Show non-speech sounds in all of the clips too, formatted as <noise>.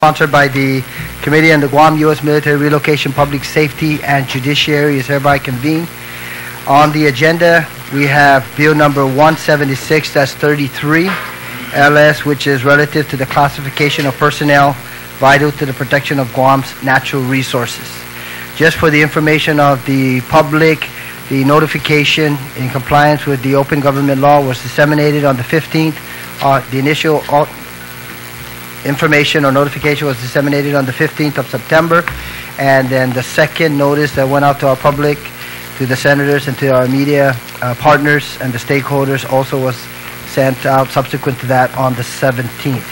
sponsored by the Committee on the Guam U.S. Military Relocation, Public Safety, and Judiciary is hereby convened. On the agenda, we have Bill Number 176, that's 33, LS, which is relative to the classification of personnel vital to the protection of Guam's natural resources. Just for the information of the public, the notification in compliance with the open government law was disseminated on the 15th. Uh, The initial information or notification was disseminated on the 15th of September, and then the second notice that went out to our public, to the senators and to our media uh, partners and the stakeholders also was sent out subsequent to that on the 17th.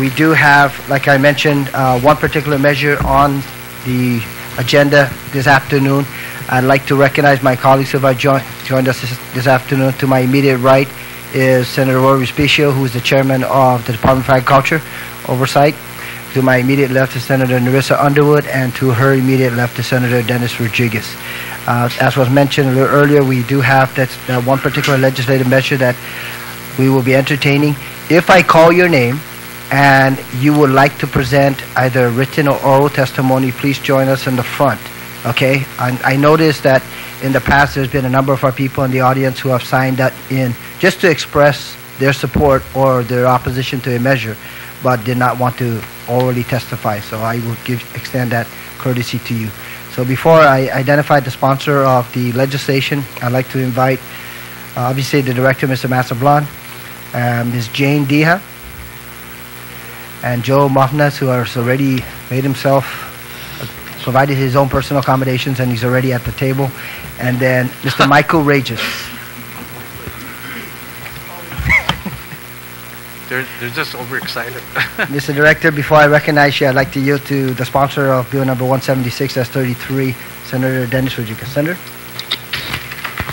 We do have, like I mentioned, uh, one particular measure on the agenda this afternoon. I'd like to recognize my colleagues who have joined, joined us this, this afternoon. To my immediate right is Senator Rory Respicio, who is the chairman of the Department of Agriculture Oversight. To my immediate left is Senator Nerissa Underwood, and to her immediate left is Senator Dennis Rodriguez. Uh, as was mentioned a little earlier, we do have that, that one particular legislative measure that we will be entertaining. If I call your name and you would like to present either written or oral testimony, please join us in the front. Okay? I, I noticed that in the past there's been a number of our people in the audience who have signed that in just to express their support or their opposition to a measure, but did not want to orally testify. So I will give extend that courtesy to you. So before I identify the sponsor of the legislation, I'd like to invite uh, obviously the director, Mr. Masablan, uh, Ms. Jane Diha, and Joe Mafnas, who has already made himself, provided his own personal accommodations, and he's already at the table. And then Mr. <laughs> Michael Rages. They're, they're just overexcited. <laughs> Mr. Director, before I recognize you, I'd like to yield to the sponsor of Bill Number 176, that's 33, Senator Dennis Rodriguez. Senator?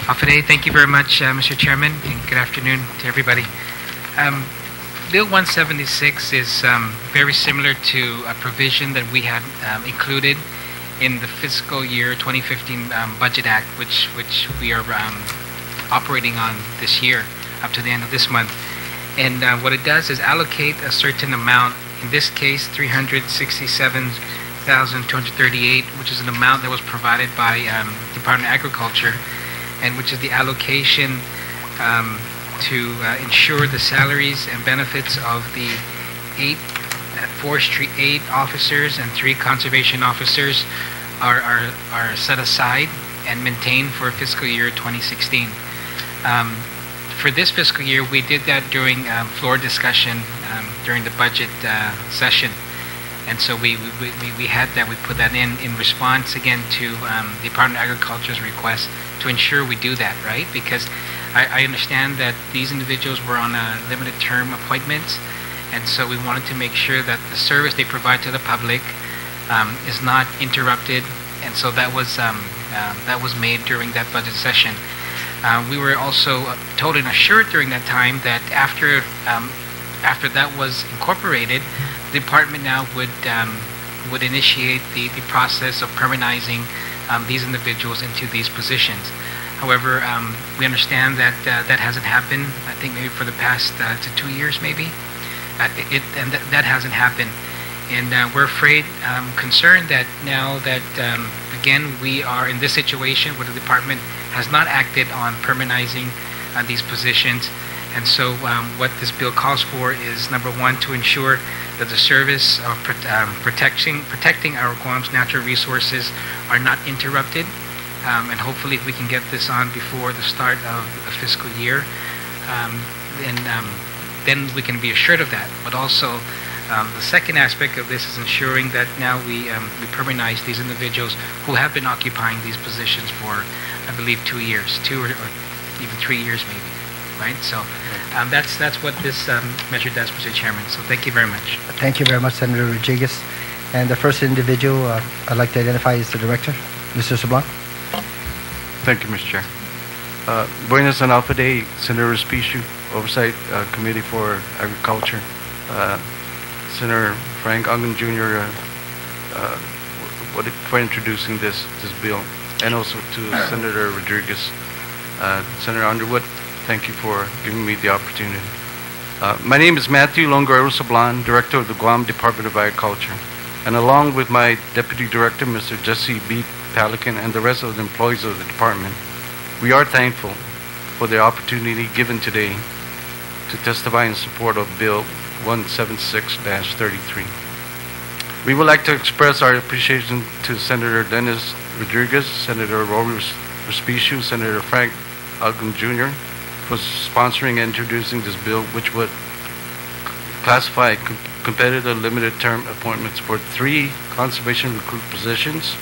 Afade, thank you very much, uh, Mr. Chairman, and good afternoon to everybody. Um, Bill 176 is um, very similar to a provision that we had um, included in the fiscal year 2015 um, Budget Act, which which we are um, operating on this year up to the end of this month. And uh, what it does is allocate a certain amount, in this case 367,238, which is an amount that was provided by um, Department of Agriculture, and which is the allocation um, to uh, ensure the salaries and benefits of the eight uh, forestry aid officers and three conservation officers are, are, are set aside and maintained for fiscal year 2016. Um, for this fiscal year, we did that during um, floor discussion um, during the budget uh, session. And so we, we, we, we had that, we put that in, in response again to um, the Department of Agriculture's request to ensure we do that, right? Because I, I understand that these individuals were on a limited term appointments, and so we wanted to make sure that the service they provide to the public um, is not interrupted, and so that was um, uh, that was made during that budget session. Uh, we were also told and assured during that time that after um, after that was incorporated, the department now would um, would initiate the, the process of permanizing um, these individuals into these positions. However, um, we understand that uh, that hasn't happened. I think maybe for the past uh, two years, maybe. It, and th- that hasn't happened. And uh, we're afraid, um, concerned that now that, um, again, we are in this situation where the department has not acted on permanizing uh, these positions. And so um, what this bill calls for is, number one, to ensure that the service of pro- um, protecting, protecting our Guam's natural resources are not interrupted. Um, and hopefully if we can get this on before the start of the fiscal year, um, then, um, then we can be assured of that. But also, um, the second aspect of this is ensuring that now we, um, we permanenize these individuals who have been occupying these positions for, I believe, two years, two or, or even three years maybe, right? So um, that's, that's what this um, measure does, Mr. Chairman. So thank you very much. Thank you very much, Senator Rodriguez. And the first individual uh, I'd like to identify is the director, Mr. Sablan. Thank you, Mr. Chair. Uh, Buenos and Hafa Adai, Senator Respicio, Oversight uh, Committee for Agriculture. Uh, Senator Frank Aguon Jr. Uh, uh, what, for introducing this this bill, and also to <clears throat> Senator Rodriguez. Uh, Senator Underwood, thank you for giving me the opportunity. Uh, My name is Matthew Longuerro Sablan, Director of the Guam Department of Agriculture, and along with my Deputy Director, Mr. Jesse B. Pelican, and the rest of the employees of the department, we are thankful for the opportunity given today to testify in support of Bill 176-33. We would like to express our appreciation to Senator Dennis Rodriguez, Senator Rory Respicio, Senator Frank Aguon Jr. for sponsoring and introducing this bill, which would classify com- competitive limited-term appointments for three conservation recruit positions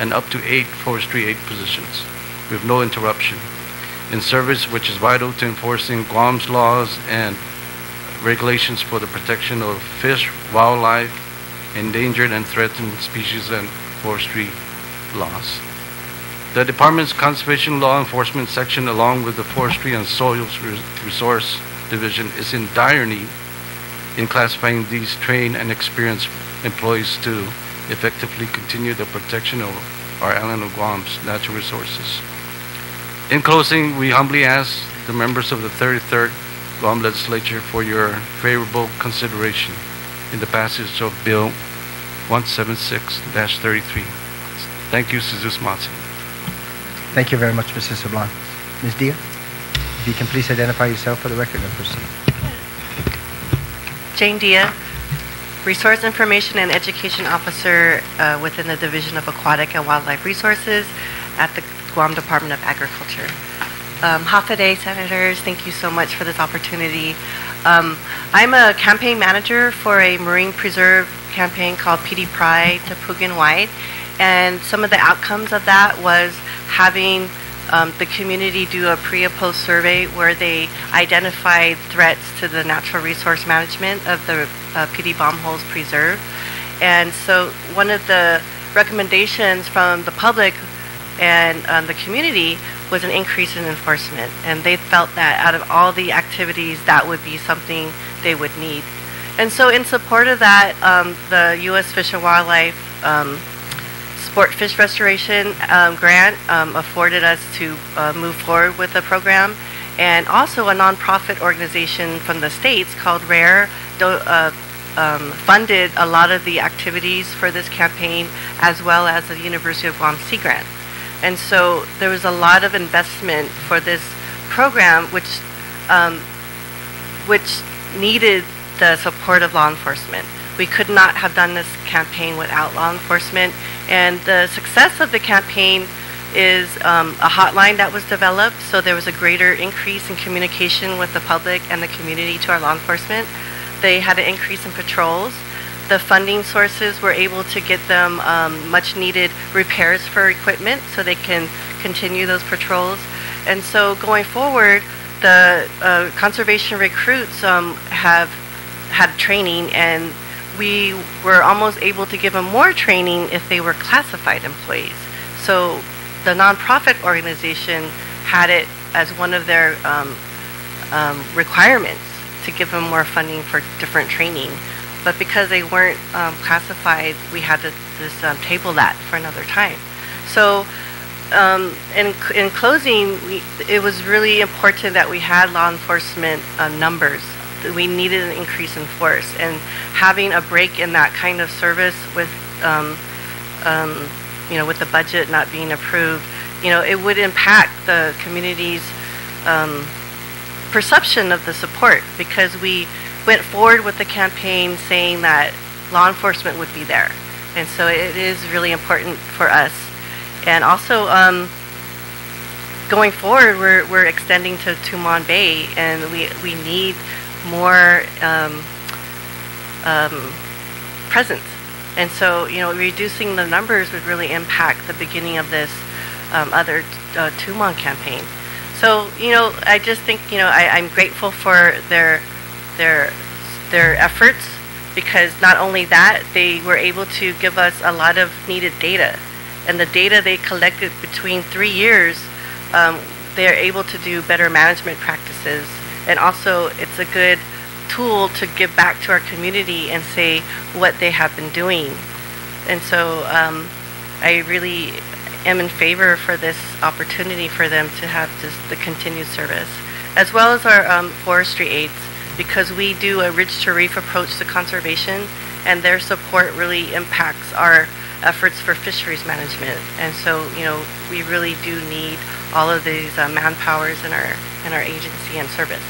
and up to eight forestry aid positions with no interruption in service which is vital to enforcing Guam's laws and regulations for the protection of fish, wildlife, endangered and threatened species and forestry laws. The department's conservation law enforcement section, along with the forestry and soils resource division, is in dire need in classifying these trained and experienced employees to effectively continue the protection of our island of Guam's natural resources. In closing, we humbly ask the members of the 33rd Guam Legislature for your favorable consideration in the passage of Bill 176-33. Thank you, Si Yu'os Ma'ase. Thank you very much, Mr. Sablan. Ms. Dia, if you can please identify yourself for the record and proceed. Jane Dia, Resource Information and Education Officer uh, within the Division of Aquatic and Wildlife Resources at the Guam Department of Agriculture. Um, Hafa Senators, thank you so much for this opportunity. Um, I'm a campaign manager for a marine preserve campaign called Piti Pride to Pugin Wide, and some of the outcomes of that was having um, the community do a pre and post survey where they identified threats to the natural resource management of the uh, Piti Bomb Holes Preserve. And so one of the recommendations from the public and um, the community was an increase in enforcement. And they felt that out of all the activities, that would be something they would need. And so, in support of that, um, the U.S. Fish and Wildlife um, Sport Fish Restoration um, Grant um, afforded us to uh, move forward with the program. And also, a nonprofit organization from the States called RARE uh, um, funded a lot of the activities for this campaign, as well as the University of Guam Sea Grant. And so there was a lot of investment for this program, which um, which needed the support of law enforcement. We could not have done this campaign without law enforcement. And the success of the campaign is um, a hotline that was developed, so there was a greater increase in communication with the public and the community to our law enforcement. They had an increase in patrols. The funding sources were able to get them um, much needed repairs for equipment so they can continue those patrols. And so going forward, the uh, conservation recruits um, have had training and we were almost able to give them more training if they were classified employees. So the nonprofit organization had it as one of their um, um, requirements to give them more funding for different training. But because they weren't um, classified, we had to just um, table that for another time. So um, in, in closing, we, it was really important that we had law enforcement uh, numbers. We needed an increase in force, and having a break in that kind of service with, um, um, you know, with the budget not being approved, you know, it would impact the community's perception of the support because we went forward with the campaign saying that law enforcement would be there, and so it is really important for us. And also, um, going forward, we're, we're extending to Tumon Bay, and we, we need more um, um, presence. And so, you know, reducing the numbers would really impact the beginning of this um, other uh, Tumon campaign. So, you know, I just think, you know, I, I'm grateful for their their their efforts because not only that, they were able to give us a lot of needed data and the data they collected between three years, um, they're able to do better management practices. And also, it's a good tool to give back to our community and say what they have been doing. And so, um, I really am in favor for this opportunity for them to have just the continued service, as well as our um, forestry aides. Because we do a ridge to reef approach to conservation, and their support really impacts our efforts for fisheries management. And so, you know, we really do need all of these uh, manpowers in our in our agency and service.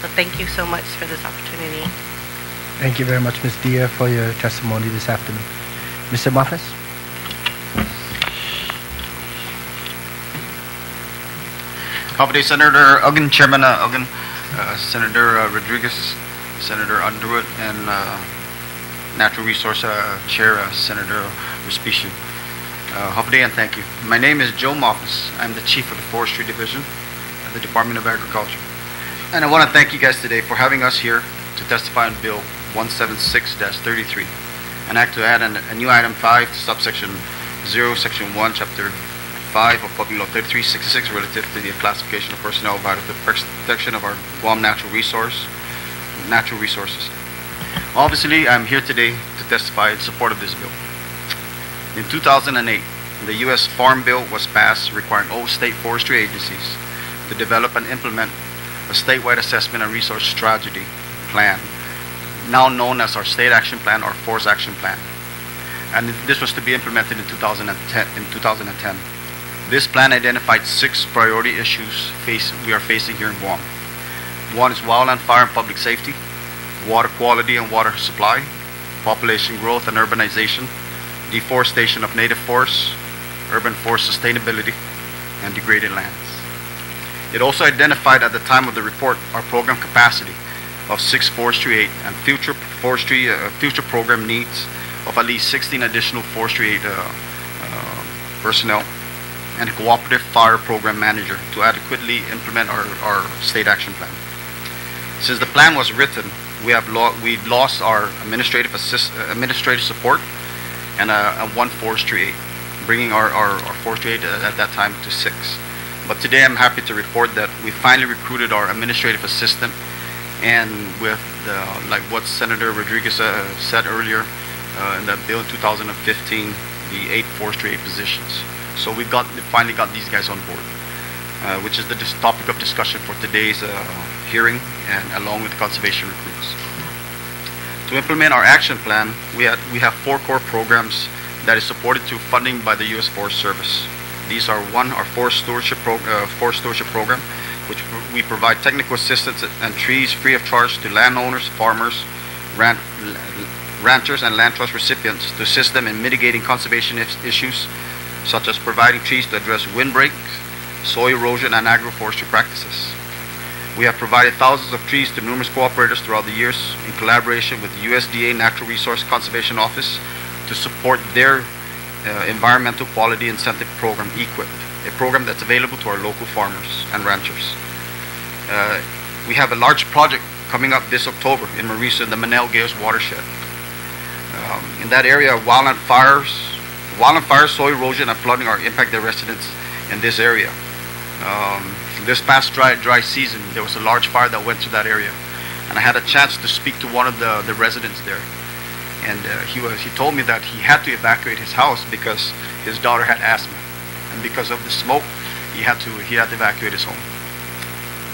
So thank you so much for this opportunity. Thank you very much, Ms. Dia, for your testimony this afternoon. Mr. Mafnas? Company Senator Aguon, Chairman uh, Aguon, uh, Senator uh, Rodriguez, Senator Underwood, and uh, Natural Resource uh, Chair uh, Senator Respicio. Uh, day and thank you. My name is Joe Mafnas. I'm the Chief of the Forestry Division at the Department of Agriculture. And I want to thank you guys today for having us here to testify on Bill 176-33, an act to add an, a new item 5 to subsection 0, section 1, chapter 5 of Public Law 3366 relative to the classification of personnel vital to the protection of our Guam natural resource, natural resources. Obviously, I'm here today to testify in support of this bill. In 2008, the U.S. Farm Bill was passed requiring all state forestry agencies to develop and implement a statewide assessment and resource strategy plan, now known as our State Action Plan or Forest Action Plan. And this was to be implemented in 2010. In 2010. This plan identified six priority issues face, we are facing here in Guam. One is wildland fire and public safety, water quality and water supply, population growth and urbanization, deforestation of native forests, urban forest sustainability, and degraded lands. It also identified at the time of the report our program capacity of six forestry aid and future forestry uh, future program needs of at least 16 additional forestry aid uh, uh, personnel and cooperative fire program manager to adequately implement our, our state action plan. Since the plan was written, we have lo- we lost our administrative assist, uh, administrative support and a, a one forestry aid, bringing our, our, our forestry aid at, at that time to six. But today I'm happy to report that we finally recruited our administrative assistant and with the, like what Senator Rodriguez uh, said earlier uh, in that bill in 2015, the eight forestry aid positions. So we got finally got these guys on board, uh, which is the topic of discussion for today's uh, hearing, and along with conservation recruits. To implement our action plan, we had we have four core programs that is supported through funding by the U.S. Forest Service. These are one, our forest stewardship, pro- uh, forest stewardship program, which pr- we provide technical assistance and trees free of charge to landowners, farmers, ran- ranchers, and land trust recipients to assist them in mitigating conservation is- issues such as providing trees to address windbreak, soil erosion, and agroforestry practices. We have provided thousands of trees to numerous cooperators throughout the years in collaboration with the USDA Natural Resource Conservation Office to support their uh, environmental quality incentive program, EQIP, a program that's available to our local farmers and ranchers. Uh, we have a large project coming up this October in Merizo in the Manell-Geus watershed. Um, in that area, wildland fires, wildland fires, soil erosion, and flooding are impacting residents in this area. Um, this past dry dry season, there was a large fire that went to that area, and I had a chance to speak to one of the, the residents there. And uh, he was he told me that he had to evacuate his house because his daughter had asthma, and because of the smoke, he had to he had to evacuate his home.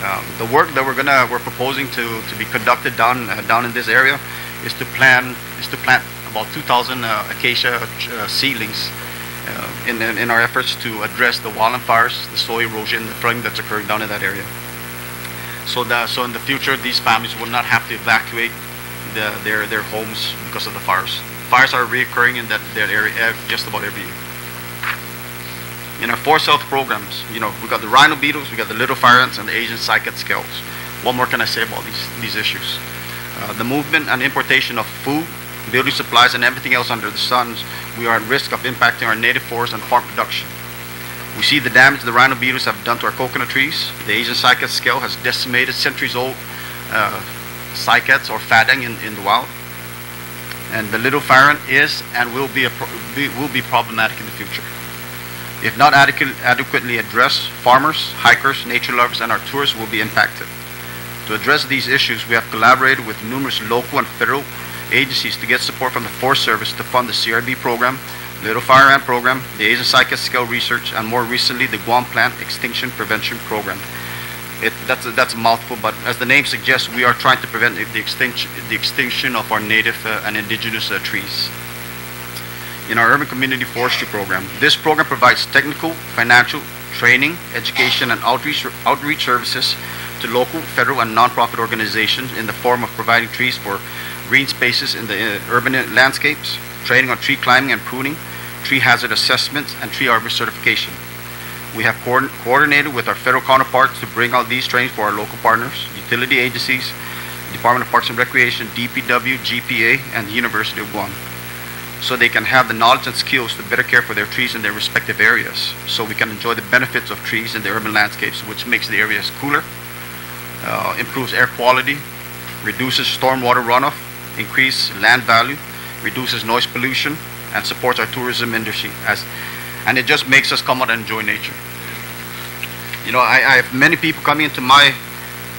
Um, the work that we're gonna we're proposing to, to be conducted down uh, down in this area is to plan is to plant about 2,000 uh, acacia uh, seedlings uh, in, in our efforts to address the wildland fires, the soil erosion, the flooding that's occurring down in that area. So that so in the future, these families will not have to evacuate the, their their homes because of the fires. Fires are reoccurring in that, that area just about every year. In our forest health programs, you know, we got the rhino beetles, we got the little fire ants, and the Asian cycad scales. What more can I say about these these issues? Uh, the movement and importation of food, building supplies, and everything else under the sun, we are at risk of impacting our native forests and farm production. We see the damage the rhino beetles have done to our coconut trees. The Asian cycad scale has decimated centuries-old uh, cycads or fadang in, in the wild. And the little ant is and will be, a be will be problematic in the future. If not adequate, adequately addressed, farmers, hikers, nature lovers, and our tourists will be impacted. To address these issues, we have collaborated with numerous local and federal agencies to get support from the Forest Service to fund the CRB program, Little Fire Ant program, the Asian Cycad Scale research, and more recently, the Guam Plant Extinction Prevention program. It, that's, a, that's a mouthful, but as the name suggests, we are trying to prevent the extinction, the extinction of our native uh, and indigenous uh, trees. In our urban community forestry program, this program provides technical, financial, training, education, and outreach, outreach services to local, federal, and nonprofit organizations in the form of providing trees for green spaces in the uh, urban landscapes, training on tree climbing and pruning, tree hazard assessments, and tree arbor certification. We have coordin- coordinated with our federal counterparts to bring out these trainings for our local partners, utility agencies, Department of Parks and Recreation, DPW, GPA, and the University of Guam, so they can have the knowledge and skills to better care for their trees in their respective areas, so we can enjoy the benefits of trees in the urban landscapes, which makes the areas cooler, uh, improves air quality, reduces stormwater runoff, increase land value, reduces noise pollution, and supports our tourism industry as and it just makes us come out and enjoy nature. You know, I, I have many people coming into my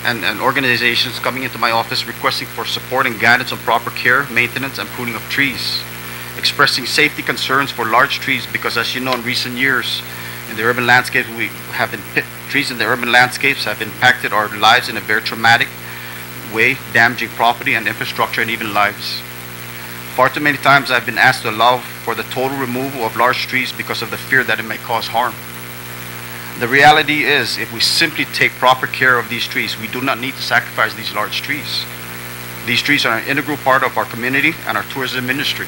and, and organizations coming into my office requesting for support and guidance on proper care, maintenance, and pruning of trees, expressing safety concerns for large trees because, as you know, in recent years, in the urban landscape, we have been trees in the urban landscapes have impacted our lives in a very traumatic way, damaging property and infrastructure and even lives. Far too many times I've been asked to allow for the total removal of large trees because of the fear that it may cause harm. The reality is, if we simply take proper care of these trees, we do not need to sacrifice these large trees. These trees are an integral part of our community and our tourism industry.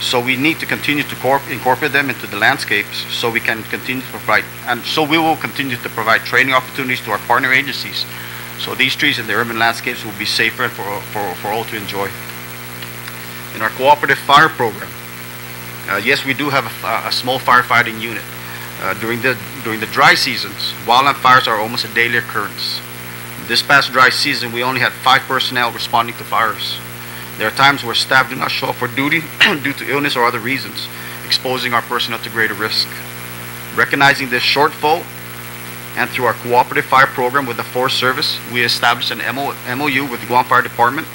So we need to continue to corp- incorporate them into the landscapes so we can continue to provide, and so we will continue to provide training opportunities to our partner agencies. So these trees in the urban landscapes will be safer for, for, for all to enjoy in our cooperative fire program. Uh, yes, we do have a, a small firefighting unit. Uh, during the during the dry seasons, wildland fires are almost a daily occurrence. This past dry season, we only had five personnel responding to fires. There are times where staff do not show up for duty <clears throat> due to illness or other reasons, exposing our personnel to greater risk. Recognizing this shortfall, and through our cooperative fire program with the Forest Service, we established an MO, MOU with the Guam Fire Department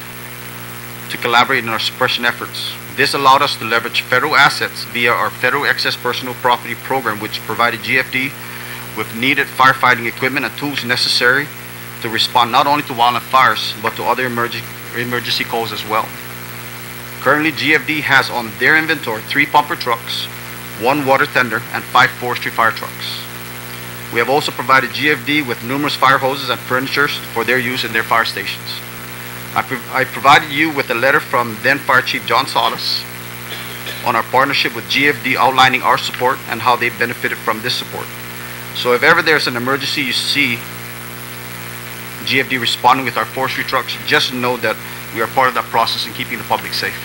to collaborate in our suppression efforts. This allowed us to leverage federal assets via our Federal Excess Personal Property Program, which provided GFD with needed firefighting equipment and tools necessary to respond not only to wildland fires, but to other emerg- emergency calls as well. Currently, GFD has on their inventory three pumper trucks, one water tender, and five forestry fire trucks. We have also provided GFD with numerous fire hoses and furniture for their use in their fire stations. I, I provided you with a letter from then Fire Chief John Salas on our partnership with GFD outlining our support and how they benefited from this support. So if ever there's an emergency you see GFD responding with our forestry trucks, just know that we are part of that process in keeping the public safe.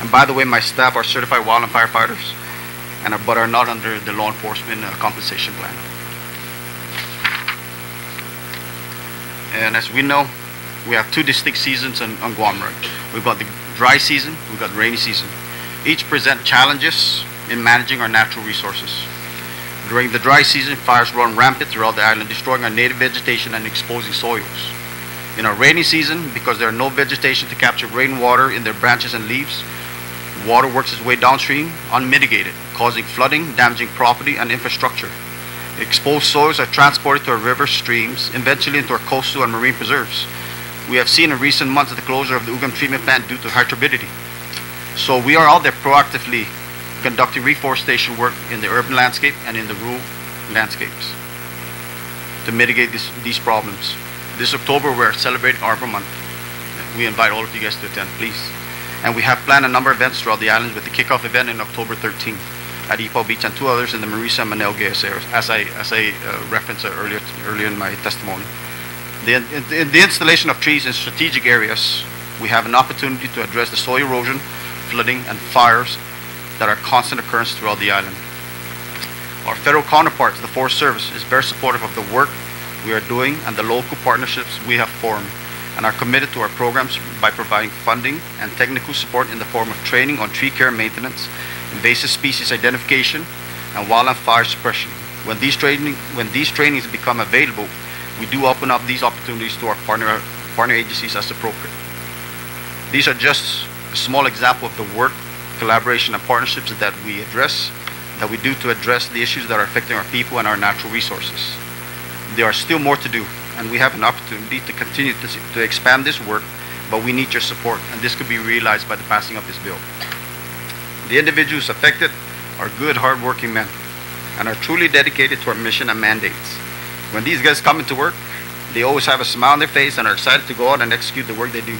And by the way, my staff are certified wildland firefighters, and are, but are not under the law enforcement uh, compensation plan. And as we know, we have two distinct seasons on, on Guam? We've got the dry season, we've got the rainy season. Each present challenges in managing our natural resources. During the dry season, fires run rampant throughout the island, destroying our native vegetation and exposing soils. In our rainy season, because there are no vegetation to capture rainwater in their branches and leaves, water works its way downstream unmitigated, causing flooding, damaging property and infrastructure. Exposed soils are transported to our rivers, streams, eventually into our coastal and marine preserves. We have seen in recent months the closure of the Ugum treatment plant due to high turbidity. So we are out there proactively conducting reforestation work in the urban landscape and in the rural landscapes to mitigate this, these problems. This October, we're celebrating Arbor Month. We invite all of you guys to attend, please. And we have planned a number of events throughout the island with the kickoff event in October 13th at Ipao Beach and two others in the Merizo Manel Gayas areas, as I, as I uh, referenced earlier, earlier in my testimony. The, in the installation of trees in strategic areas, we have an opportunity to address the soil erosion, flooding, and fires that are constant occurrence throughout the island. Our federal counterparts, the Forest Service, is very supportive of the work we are doing and the local partnerships we have formed and are committed to our programs by providing funding and technical support in the form of training on tree care maintenance, invasive species identification, and wildland fire suppression. When these, training, when these trainings become available, we do open up these opportunities to our partner, partner agencies as appropriate. These are just a small example of the work, collaboration, and partnerships that we address, that we do to address the issues that are affecting our people and our natural resources. There are still more to do, and we have an opportunity to continue to, to expand this work, but we need your support, and this could be realized by the passing of this bill. The individuals affected are good, hardworking men and are truly dedicated to our mission and mandates. When these guys come into work, they always have a smile on their face and are excited to go out and execute the work they do.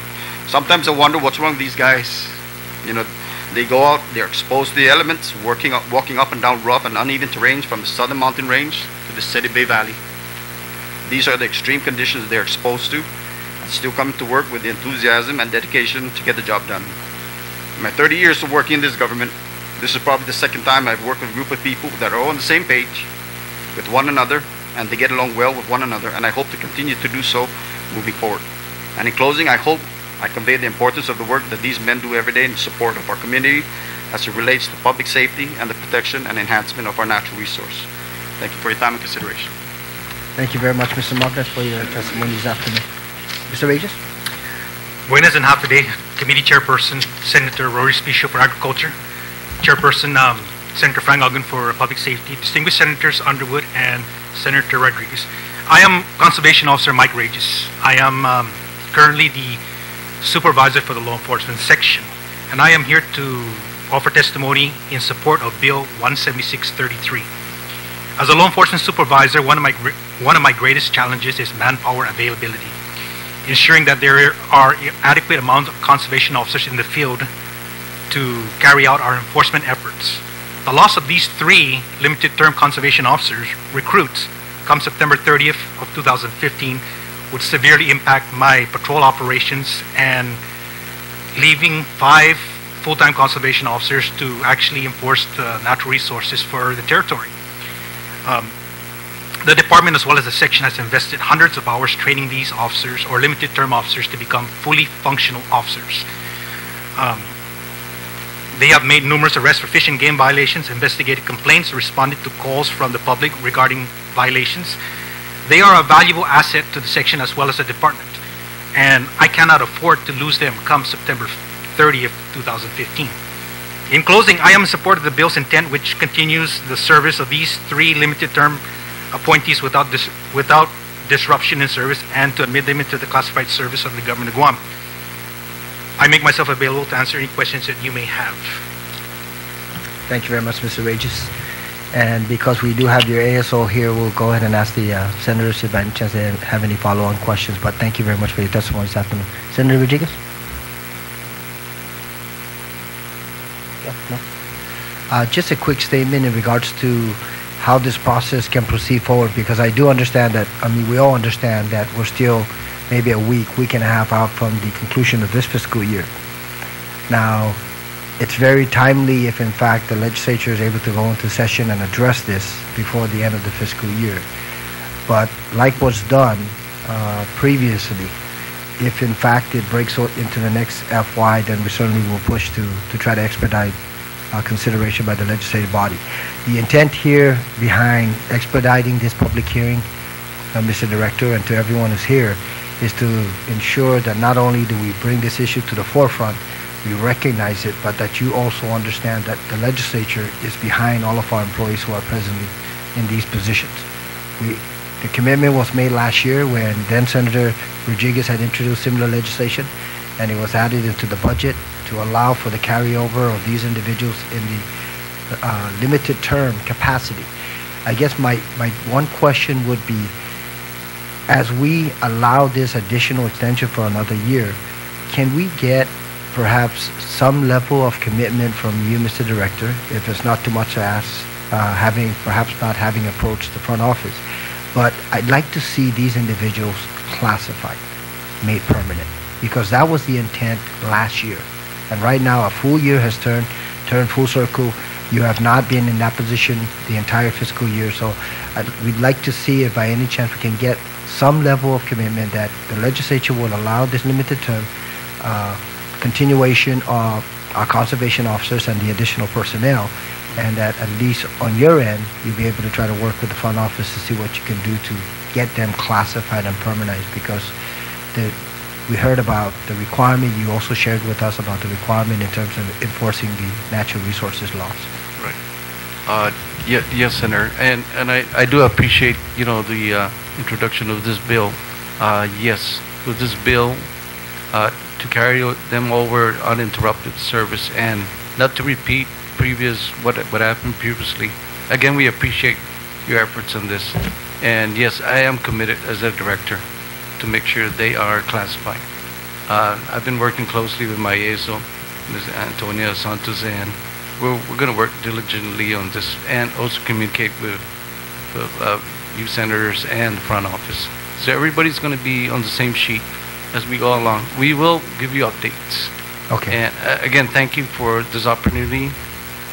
Sometimes I wonder what's wrong with these guys. You know, they go out, they're exposed to the elements, working up, walking up and down rough and uneven terrains from the southern mountain range to the Cetti Bay Valley. These are the extreme conditions they're exposed to, and still come to work with the enthusiasm and dedication to get the job done. My 30 years of working in this government, this is probably the second time I've worked with a group of people that are all on the same page with one another, and they get along well with one another, and I hope to continue to do so moving forward. And in closing, I hope I convey the importance of the work that these men do every day in support of our community as it relates to public safety and the protection and enhancement of our natural resource. Thank you for your time and consideration. Thank you very much, Mr. Marquez, for your testimony this afternoon. Mr. Regis? Buenas and day. Committee Chairperson, Senator Rory Respicio for Agriculture. Chairperson, um, Senator Frank Aguon for Public Safety. Distinguished Senators Underwood and Senator Rodriguez. I am Conservation Officer Mike Regis. I am um, currently the Supervisor for the Law Enforcement Section, and I am here to offer testimony in support of Bill 17633. As a law enforcement supervisor, one of my one of my greatest challenges is manpower availability ensuring that there are adequate amounts of conservation officers in the field to carry out our enforcement efforts. The loss of these three limited-term conservation officers, recruits, come September 30th of 2015 would severely impact my patrol operations and leaving five full-time conservation officers to actually enforce the natural resources for the territory. Um, the department, as well as the section, has invested hundreds of hours training these officers or limited-term officers to become fully functional officers. Um, They have made numerous arrests for fish and game violations, investigated complaints, responded to calls from the public regarding violations. They are a valuable asset to the section as well as the department, and I cannot afford to lose them come September 30th, 2015. In closing, I am in support of the bill's intent, which continues the service of these three limited-term appointees without dis- without disruption in service and to admit them into the classified service of the government of Guam. I make myself available to answer any questions that you may have. Thank you very much, Mr. Regis. And because we do have your ASO here, we'll go ahead and ask the uh, senators if any chance they have any follow-on questions. But thank you very much for your testimony this afternoon. Senator Rodriguez? Yeah, no? Uh, Just a quick statement in regards to how this process can proceed forward, because I do understand that, I mean, we all understand that we're still maybe a week, week and a half out from the conclusion of this fiscal year. Now, it's very timely if in fact the legislature is able to go into session and address this before the end of the fiscal year. But like was done uh, previously, if in fact it breaks into the next FY, then we certainly will push to, to try to expedite uh, consideration by the legislative body. The intent here behind expediting this public hearing, uh, Mr. Director, and to everyone who's here, is to ensure that not only do we bring this issue to the forefront, we recognize it, but that you also understand that the legislature is behind all of our employees who are presently in these positions. We, the commitment was made last year when then Senator Rodriguez had introduced similar legislation, and it was added into the budget to allow for the carryover of these individuals in the uh, limited term capacity. I guess my, my one question would be, as we allow this additional extension for another year, can we get perhaps some level of commitment from you, Mr. Director, if it's not too much to ask, uh, having, perhaps not having approached the front office. But I'd like to see these individuals classified, made permanent, because that was the intent last year. And right now, a full year has turned, turned full circle. You have not been in that position the entire fiscal year, so I'd, we'd like to see if by any chance we can get some level of commitment that the legislature will allow this limited term uh, continuation of our conservation officers and the additional personnel, and that at least on your end, you'll be able to try to work with the front office to see what you can do to get them classified and permanentized, because the, we heard about the requirement, you also shared with us about the requirement in terms of enforcing the natural resources laws. Right. Uh, ye- Yes, Senator, and, and I, I do appreciate, you know, the uh, introduction of this bill. uh, yes, with this bill, uh, to carry them over uninterrupted service and not to repeat previous, what, what happened previously. Again, we appreciate your efforts on this. And yes, I am committed as a director to make sure they are classified. Uh, I've been working closely with my ASO, Ms. Antonia Santos, and we're, we're going to work diligently on this and also communicate with, with uh, you senators and the front office. So everybody's going to be on the same sheet as we go along. We will give you updates. Okay. And uh, again, thank you for this opportunity.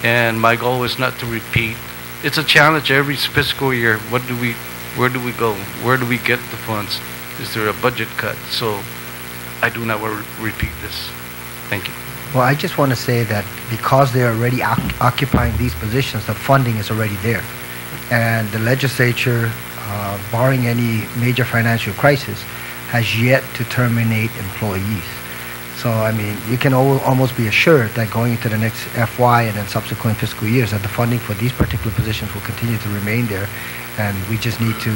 And my goal is not to repeat. It's a challenge every fiscal year. What do we, where do we go? Where do we get the funds? Is there a budget cut? So I do not want to repeat this. Thank you. Well, I just want to say that because they're already oc- occupying these positions, the funding is already there. And the legislature, uh, barring any major financial crisis, has yet to terminate employees. So, I mean, you can al- almost be assured that going into the next FY and then subsequent fiscal years, that the funding for these particular positions will continue to remain there. And we just need to,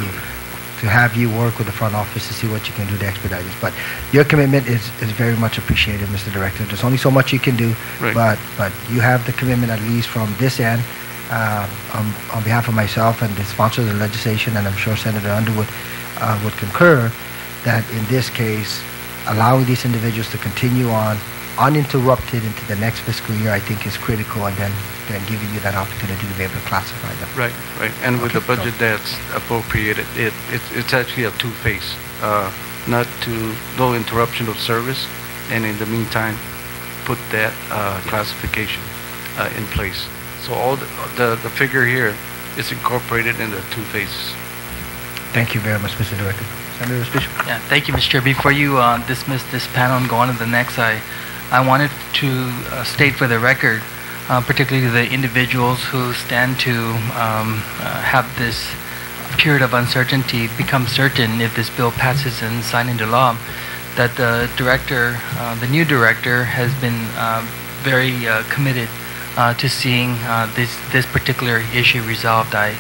to have you work with the front office to see what you can do to expedite this. But your commitment is, is very much appreciated, Mr. Director. There's only so much you can do, Right. but, but you have the commitment, at least from this end, uh, on, on behalf of myself and the sponsors of the legislation, and I'm sure Senator Underwood uh, would concur, that in this case, allowing these individuals to continue on uninterrupted into the next fiscal year, I think is critical, and then, then giving you that opportunity to be able to classify them. Right, right. And with the Okay, so- budget that's appropriated, it, it's, it's actually a two-phase, uh, not to, no interruption of service, and in the meantime, put that, uh, classification, uh, in place. So all the, the, the figure here is incorporated in the two phases. Thank you very much, Mr. Director. Senator Bishop? Yeah, thank you, Mr. Chair. Before you uh, dismiss this panel and go on to the next, I, I wanted to uh, state for the record, uh, particularly the individuals who stand to um, uh, have this period of uncertainty become certain if this bill passes and signed into law, that the director, the new director, has been very committed uh, to seeing uh, this this particular issue resolved. I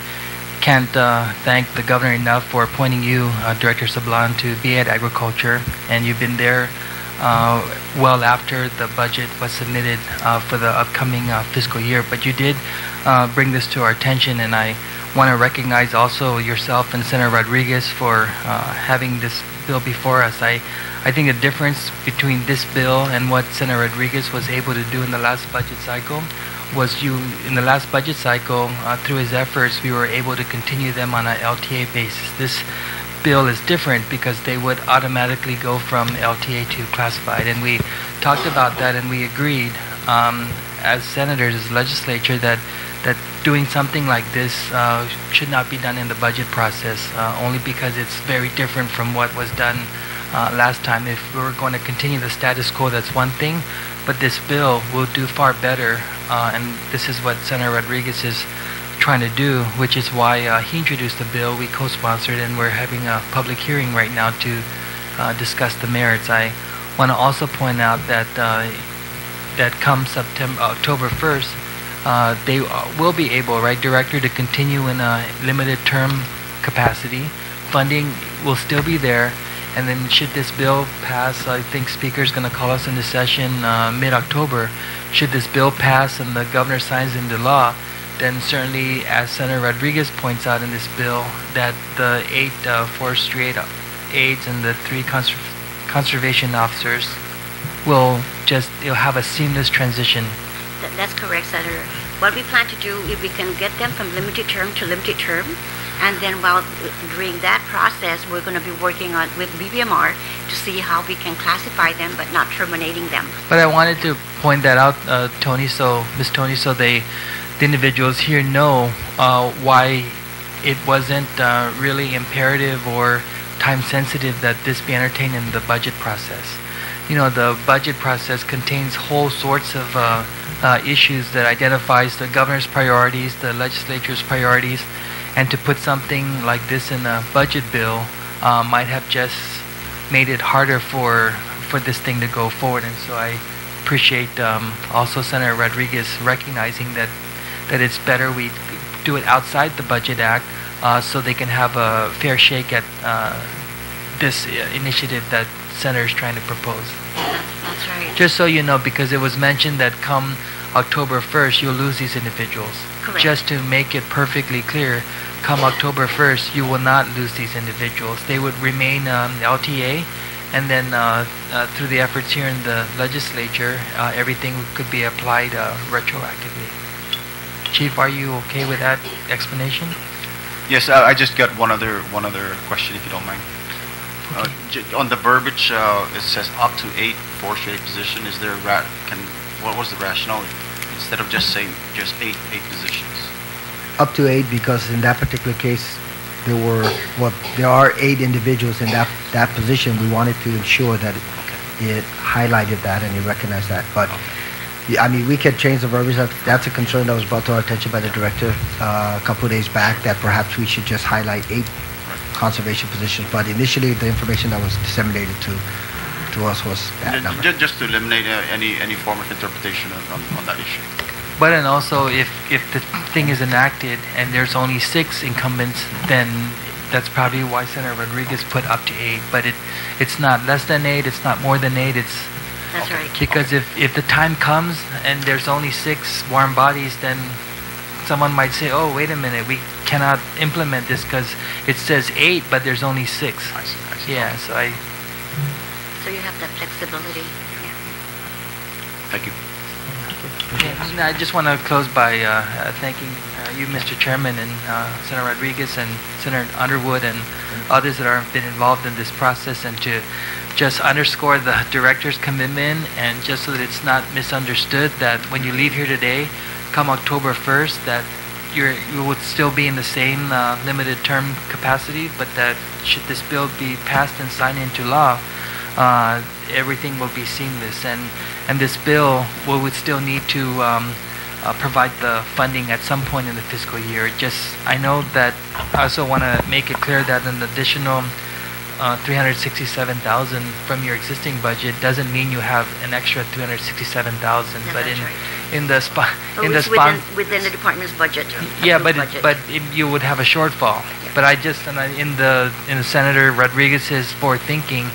can't uh, thank the governor enough for appointing you, Director Sablan, to be at Agriculture, and you've been there uh, well after the budget was submitted uh, for the upcoming uh, fiscal year. But you did uh, bring this to our attention, and I want to recognize also yourself and Senator Rodriguez for uh, having this bill before us. I, I think the difference between this bill and what Senator Rodriguez was able to do in the last budget cycle was you in the last budget cycle through his efforts we were able to continue them on an LTA basis. This bill is different because they would automatically go from LTA to classified, and we talked about that and we agreed um, as senators, as legislature, that that doing something like this uh, should not be done in the budget process, uh, only because it's very different from what was done uh, last time. If we were going to continue the status quo, that's one thing, but this bill will do far better, uh, and this is what Senator Rodriguez is trying to do, which is why uh, he introduced the bill. We co-sponsored, and we're having a public hearing right now to uh, discuss the merits. I want to also point out that uh, that come September, October 1st, uh, they uh, will be able, right, Director, to continue in a limited term capacity. Funding will still be there, and then should this bill pass, I think Speaker's going to call us into session uh, mid-October. Should this bill pass and the governor signs into law, then certainly, as Senator Rodriguez points out in this bill, that the eight uh, forestry aid- aides and the three conser- conservation officers will just, you'll have a seamless transition. Th- That's correct, Senator. What we plan to do, if we can get them from limited term to limited term, and then while during that process, we're going to be working on with BBMR to see how we can classify them, but not terminating them. But I wanted to point that out, uh, Tony, so Miss Tony, so they, the individuals here know uh, why it wasn't uh, really imperative or time sensitive that this be entertained in the budget process. You know, the budget process contains whole sorts of uh, uh, issues that identifies the governor's priorities, the legislature's priorities, and to put something like this in a budget bill uh, might have just made it harder for for this thing to go forward. And so I appreciate um, also Senator Rodriguez recognizing that that it's better we do it outside the budget act uh, so they can have a fair shake at uh, this uh, initiative that Senator is trying to propose. That's right. Just so you know, because it was mentioned that come October 1st, you'll lose these individuals. Correct. Just to make it perfectly clear, come October 1st, you will not lose these individuals. They would remain um, LTA, and then uh, uh, through the efforts here in the legislature, uh, everything could be applied uh, retroactively. Chief, are you okay with that explanation? Yes, I I just got one other, one other question, if you don't mind. Uh, On the verbiage, uh, it says up to eight forestry position, is there, ra- can, what was the rationale? Instead of just saying just eight, eight positions? Up to eight, because in that particular case, there were, well, there are eight individuals in that, that position. We wanted to ensure that it highlighted that and it recognized that. But, yeah, I mean, we could change the verbiage. That- That's a concern that was brought to our attention by the director uh, a couple of days back, that perhaps we should just highlight eight conservation positions. But initially, the information that was disseminated to, to us was that Ju- number. Just to eliminate uh, any, any form of interpretation on, on- on that issue. But and also, if, if the thing is enacted and there's only six incumbents, then that's probably why Senator Rodriguez put up to eight. But it, it's not less than eight, it's not more than eight, it's, That's right. because if, if the time comes and there's only six warm bodies, then someone might say, oh, wait a minute, we cannot implement this because it says eight, but there's only six. I see, I see. Yeah, so I, So you have that flexibility. Yeah. Thank you. Yeah, and I just want to close by uh, uh, thanking you, Mr. Chairman, and uh, Senator Rodriguez and Senator Underwood and others that have been involved in this process, and to just underscore the director's commitment, and just so that it's not misunderstood, that when you leave here today, come October 1st, that you're, you would still be in the same uh, limited term capacity, but that should this bill be passed and signed into law, uh, everything will be seamless. And, and this bill, we would still need to um, uh, provide the funding at some point in the fiscal year. Just, I know that, I also want to make it clear that an additional uh, 367,000 from your existing budget doesn't mean you have an extra 367,000. Yeah, But that's in, right. in the spot, in the it's spot. within, within the department's budget. Yeah, approved but, it- but it- you would have a shortfall. Yeah. But I just, and I- in the, in Senator Rodriguez's forward thinking,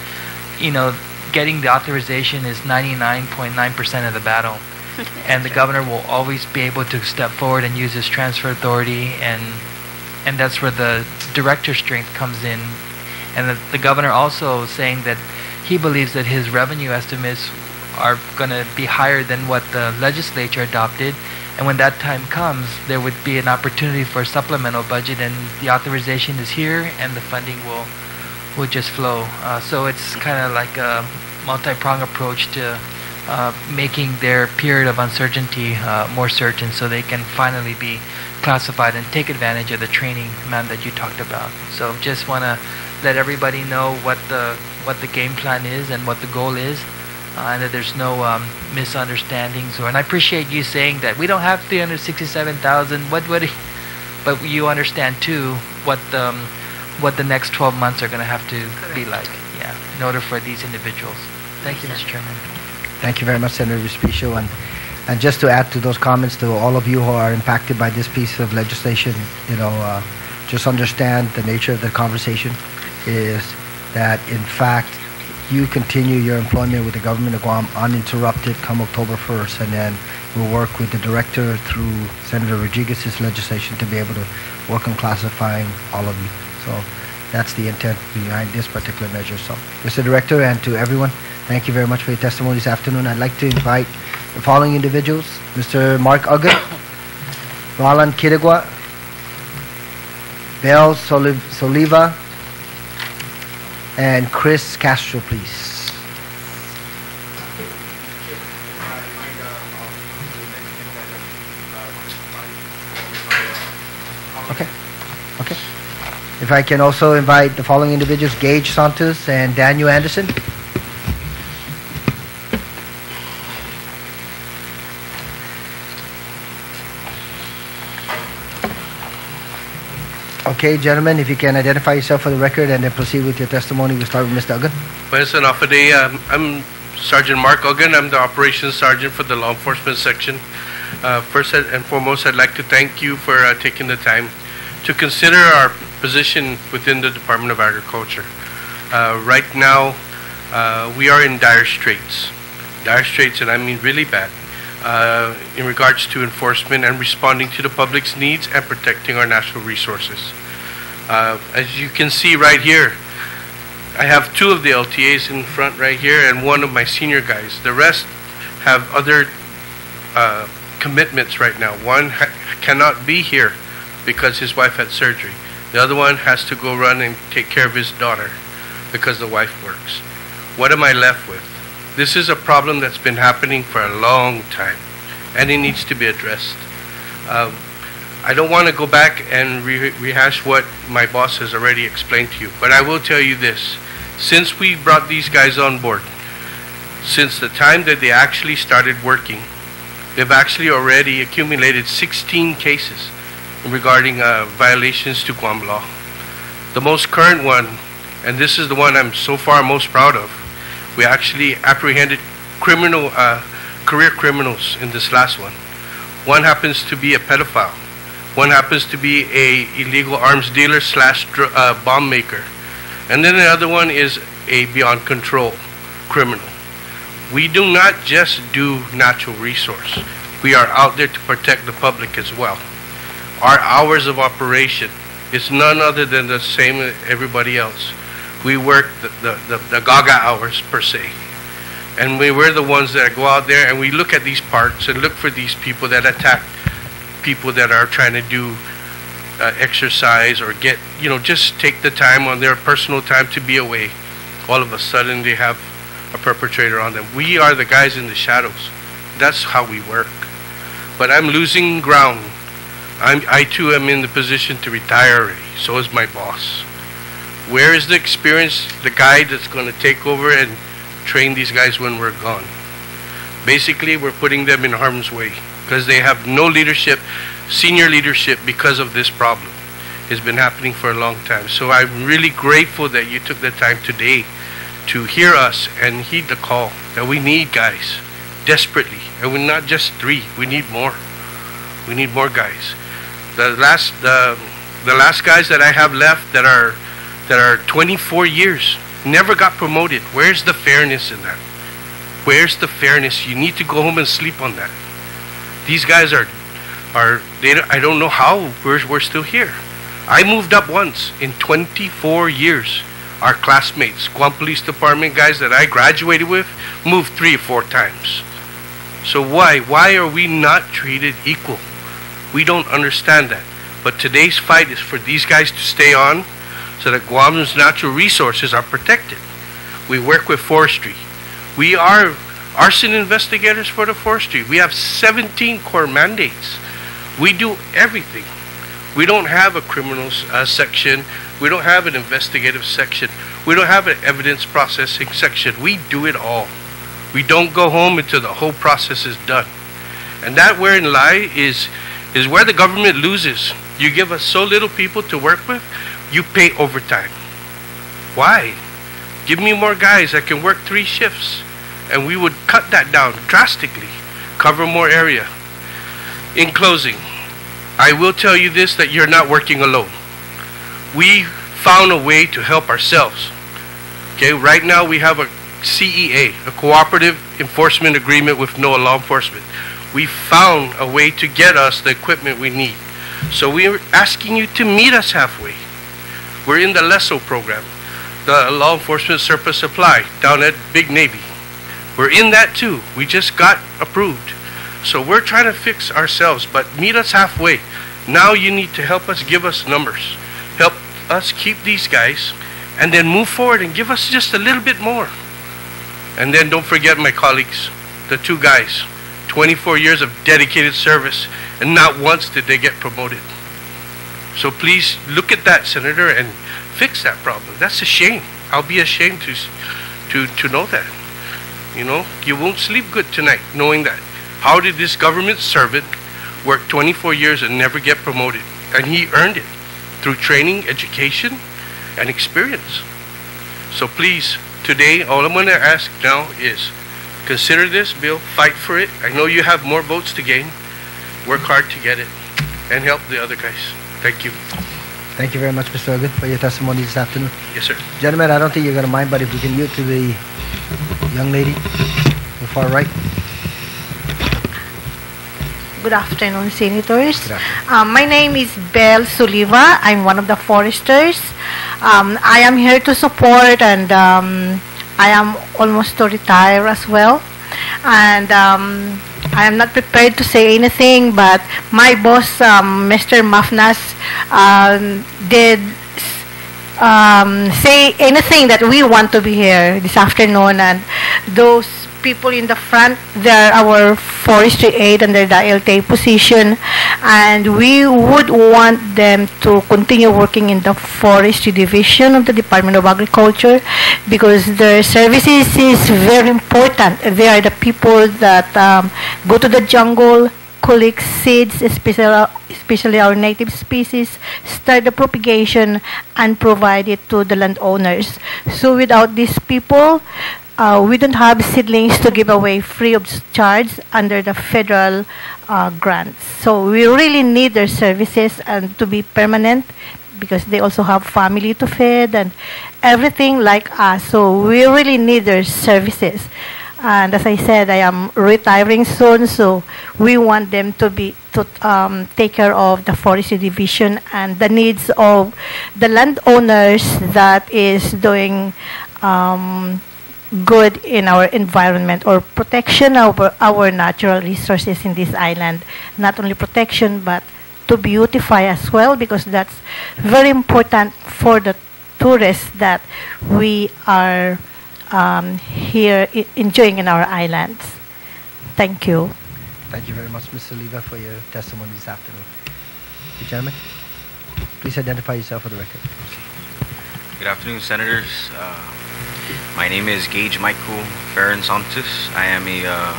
you know, getting the authorization is 99.9% of the battle. And the governor will always be able to step forward and use his transfer authority and, and that's where the director's strength comes in. And the, the governor also saying that he believes that his revenue estimates are going to be higher than what the legislature adopted. And when that time comes, there would be an opportunity for a supplemental budget, and the authorization is here, and the funding will will just flow. Uh, so it's kind of like a multi-pronged approach to uh, making their period of uncertainty uh, more certain, so they can finally be classified and take advantage of the training man that you talked about. So just want to let everybody know what the what the game plan is and what the goal is uh, and that there's no um, misunderstandings. Or and I appreciate you saying that we don't have 367,000. What what? But you understand too what the um, what the next 12 months are going to have to be like. Yeah, in order for these individuals. Thank you, Mr. Chairman. Thank you very much, Senator Respicio. And, and just to add to those comments to all of you who are impacted by this piece of legislation, you know, uh, just understand the nature of the conversation is that, in fact, you continue your employment with the government of Guam uninterrupted come October 1st, and then we'll work with the director through Senator Rodriguez's legislation to be able to work on classifying all of you. So that's the intent behind this particular measure. So, Mr. Director, and to everyone, thank you very much for your testimony this afternoon. I'd like to invite the following individuals, Mr. Mark Uggan, <coughs> Roland Quitugua, Belle Soliv- Soliva, and Chris Castro, please. Okay, okay. If I can also invite the following individuals, Gage Santos and Daniel Anderson. Okay, gentlemen, if you can identify yourself for the record and then proceed with your testimony. We'll start with Mr. Uggan. Buenos and Day. Um, I'm Sergeant Mark Ogan. I'm the Operations Sergeant for the Law Enforcement Section. Uh, First and foremost, I'd like to thank you for uh, taking the time to consider our position within the Department of Agriculture. Uh, Right now, uh, we are in dire straits. Dire straits, and I mean really bad, uh, in regards to enforcement and responding to the public's needs and protecting our natural resources. Uh, As you can see right here, I have two of the LTAs in front right here and one of my senior guys. The rest have other uh, commitments right now. One cannot be here because his wife had surgery. The other one has to go run and take care of his daughter because the wife works. What am I left with? This is a problem that's been happening for a long time, and it needs to be addressed. Um, I don't want to go back and re- rehash what my boss has already explained to you, but I will tell you this. Since we brought these guys on board, since the time that they actually started working, they've actually already accumulated 16 cases regarding uh, violations to Guam law. The most current one, and this is the one I'm so far most proud of, we actually apprehended criminal, uh, career criminals in this last one. One happens to be a pedophile. One happens to be a illegal arms dealer slash uh, bomb maker. And then the other one is a beyond control criminal. We do not just do natural resource. We are out there to protect the public as well. Our hours of operation is none other than the same as everybody else. We work the, the, the, the Gaga hours per se. And we, we're the ones that go out there and we look at these parks and look for these people that attack people that are trying to do uh, exercise or get, you know, just take the time on their personal time to be away. All of a sudden they have a perpetrator on them. We are the guys in the shadows. That's how we work. But I'm losing ground. I'm, I too am in the position to retire. So is my boss. Where is the experience, the guy that's going to take over and train these guys when we're gone? Basically, we're putting them in harm's way because they have no leadership, senior leadership because of this problem. It's been happening for a long time. So I'm really grateful that you took the time today to hear us and heed the call that we need guys desperately. And we're not just three, we need more. We need more guys. The last the the last guys that I have left that are that are 24 years never got promoted. Where's the fairness in that? Where's the fairness? You need to go home and sleep on that. These guys are are they I don't know how we're we're still here. I moved up once in 24 years. Our classmates, Guam Police Department guys that I graduated with, moved three or four times. So why? Why are we not treated equal? We don't understand that. But today's fight is for these guys to stay on so that Guam's natural resources are protected. We work with forestry. We are arson investigators for the forestry. We have 17 core mandates. We do everything. We don't have a criminals uh, section. We don't have an investigative section. We don't have an evidence processing section. We do it all. We don't go home until the whole process is done. And that wherein lie is is where the government loses. You give us so little people to work with, you pay overtime. Why? Give me more guys that can work three shifts, and we would cut that down drastically, cover more area. In closing, I will tell you this that you're not working alone. We found a way to help ourselves. Okay, right now we have a CEA, a cooperative enforcement agreement with NOAA law enforcement. We found a way to get us the equipment we need. So we're asking you to meet us halfway. We're in the LESO program, the Law Enforcement Surplus Supply down at Big Navy. We're in that too. We just got approved. So we're trying to fix ourselves, but meet us halfway. Now you need to help us give us numbers. Help us keep these guys and then move forward and give us just a little bit more. And then don't forget my colleagues, the two guys, 24 years of dedicated service, and not once did they get promoted. So please look at that, Senator, and fix that problem. That's a shame. I'll be ashamed to, to, to know that. You know, you won't sleep good tonight knowing that. How did this government servant work 24 years and never get promoted? And he earned it through training, education, and experience. So please, today, all I'm going to ask now is consider this bill, fight for it. I know you have more votes to gain. Work hard to get it and help the other guys. Thank you. Thank you very much, Mr. Ogun, for your testimony this afternoon. Yes, sir. Gentlemen, I don't think you're going to mind, but if we can yield to the young lady, the far right. Good afternoon, Senators. Good afternoon. Um, my name is Belle Suliva. I'm one of the foresters. Um, I am here to support, and um, I am almost to retire as well. And um, I am not prepared to say anything, but my boss, um, Mr. Mafnas, um, did um, say anything that we want to be here this afternoon and those people in the front they're our forestry aid under the LTA position and we would want them to continue working in the forestry division of the Department of Agriculture because their services is very important they are the people that um, go to the jungle collect seeds, especially, especially our native species, start the propagation, and provide it to the landowners. So without these people, uh, we don't have seedlings to give away free of charge under the federal uh, grants. So we really need their services and to be permanent because they also have family to feed and everything like us. So we really need their services. And as I said, I am retiring soon, so we want them to be to um, take care of the forestry division and the needs of the landowners that is doing um, good in our environment or protection of our, our natural resources in this island. Not only protection, but to beautify as well, because that's very important for the tourists that we are um, here i- enjoying in our islands. Thank you. Thank you very much, Ms. Oliva, for your testimony this afternoon. The gentleman, please identify yourself for the record. Good afternoon, Senators. Uh, my name is Gage Michael Farron Santos. I am a uh,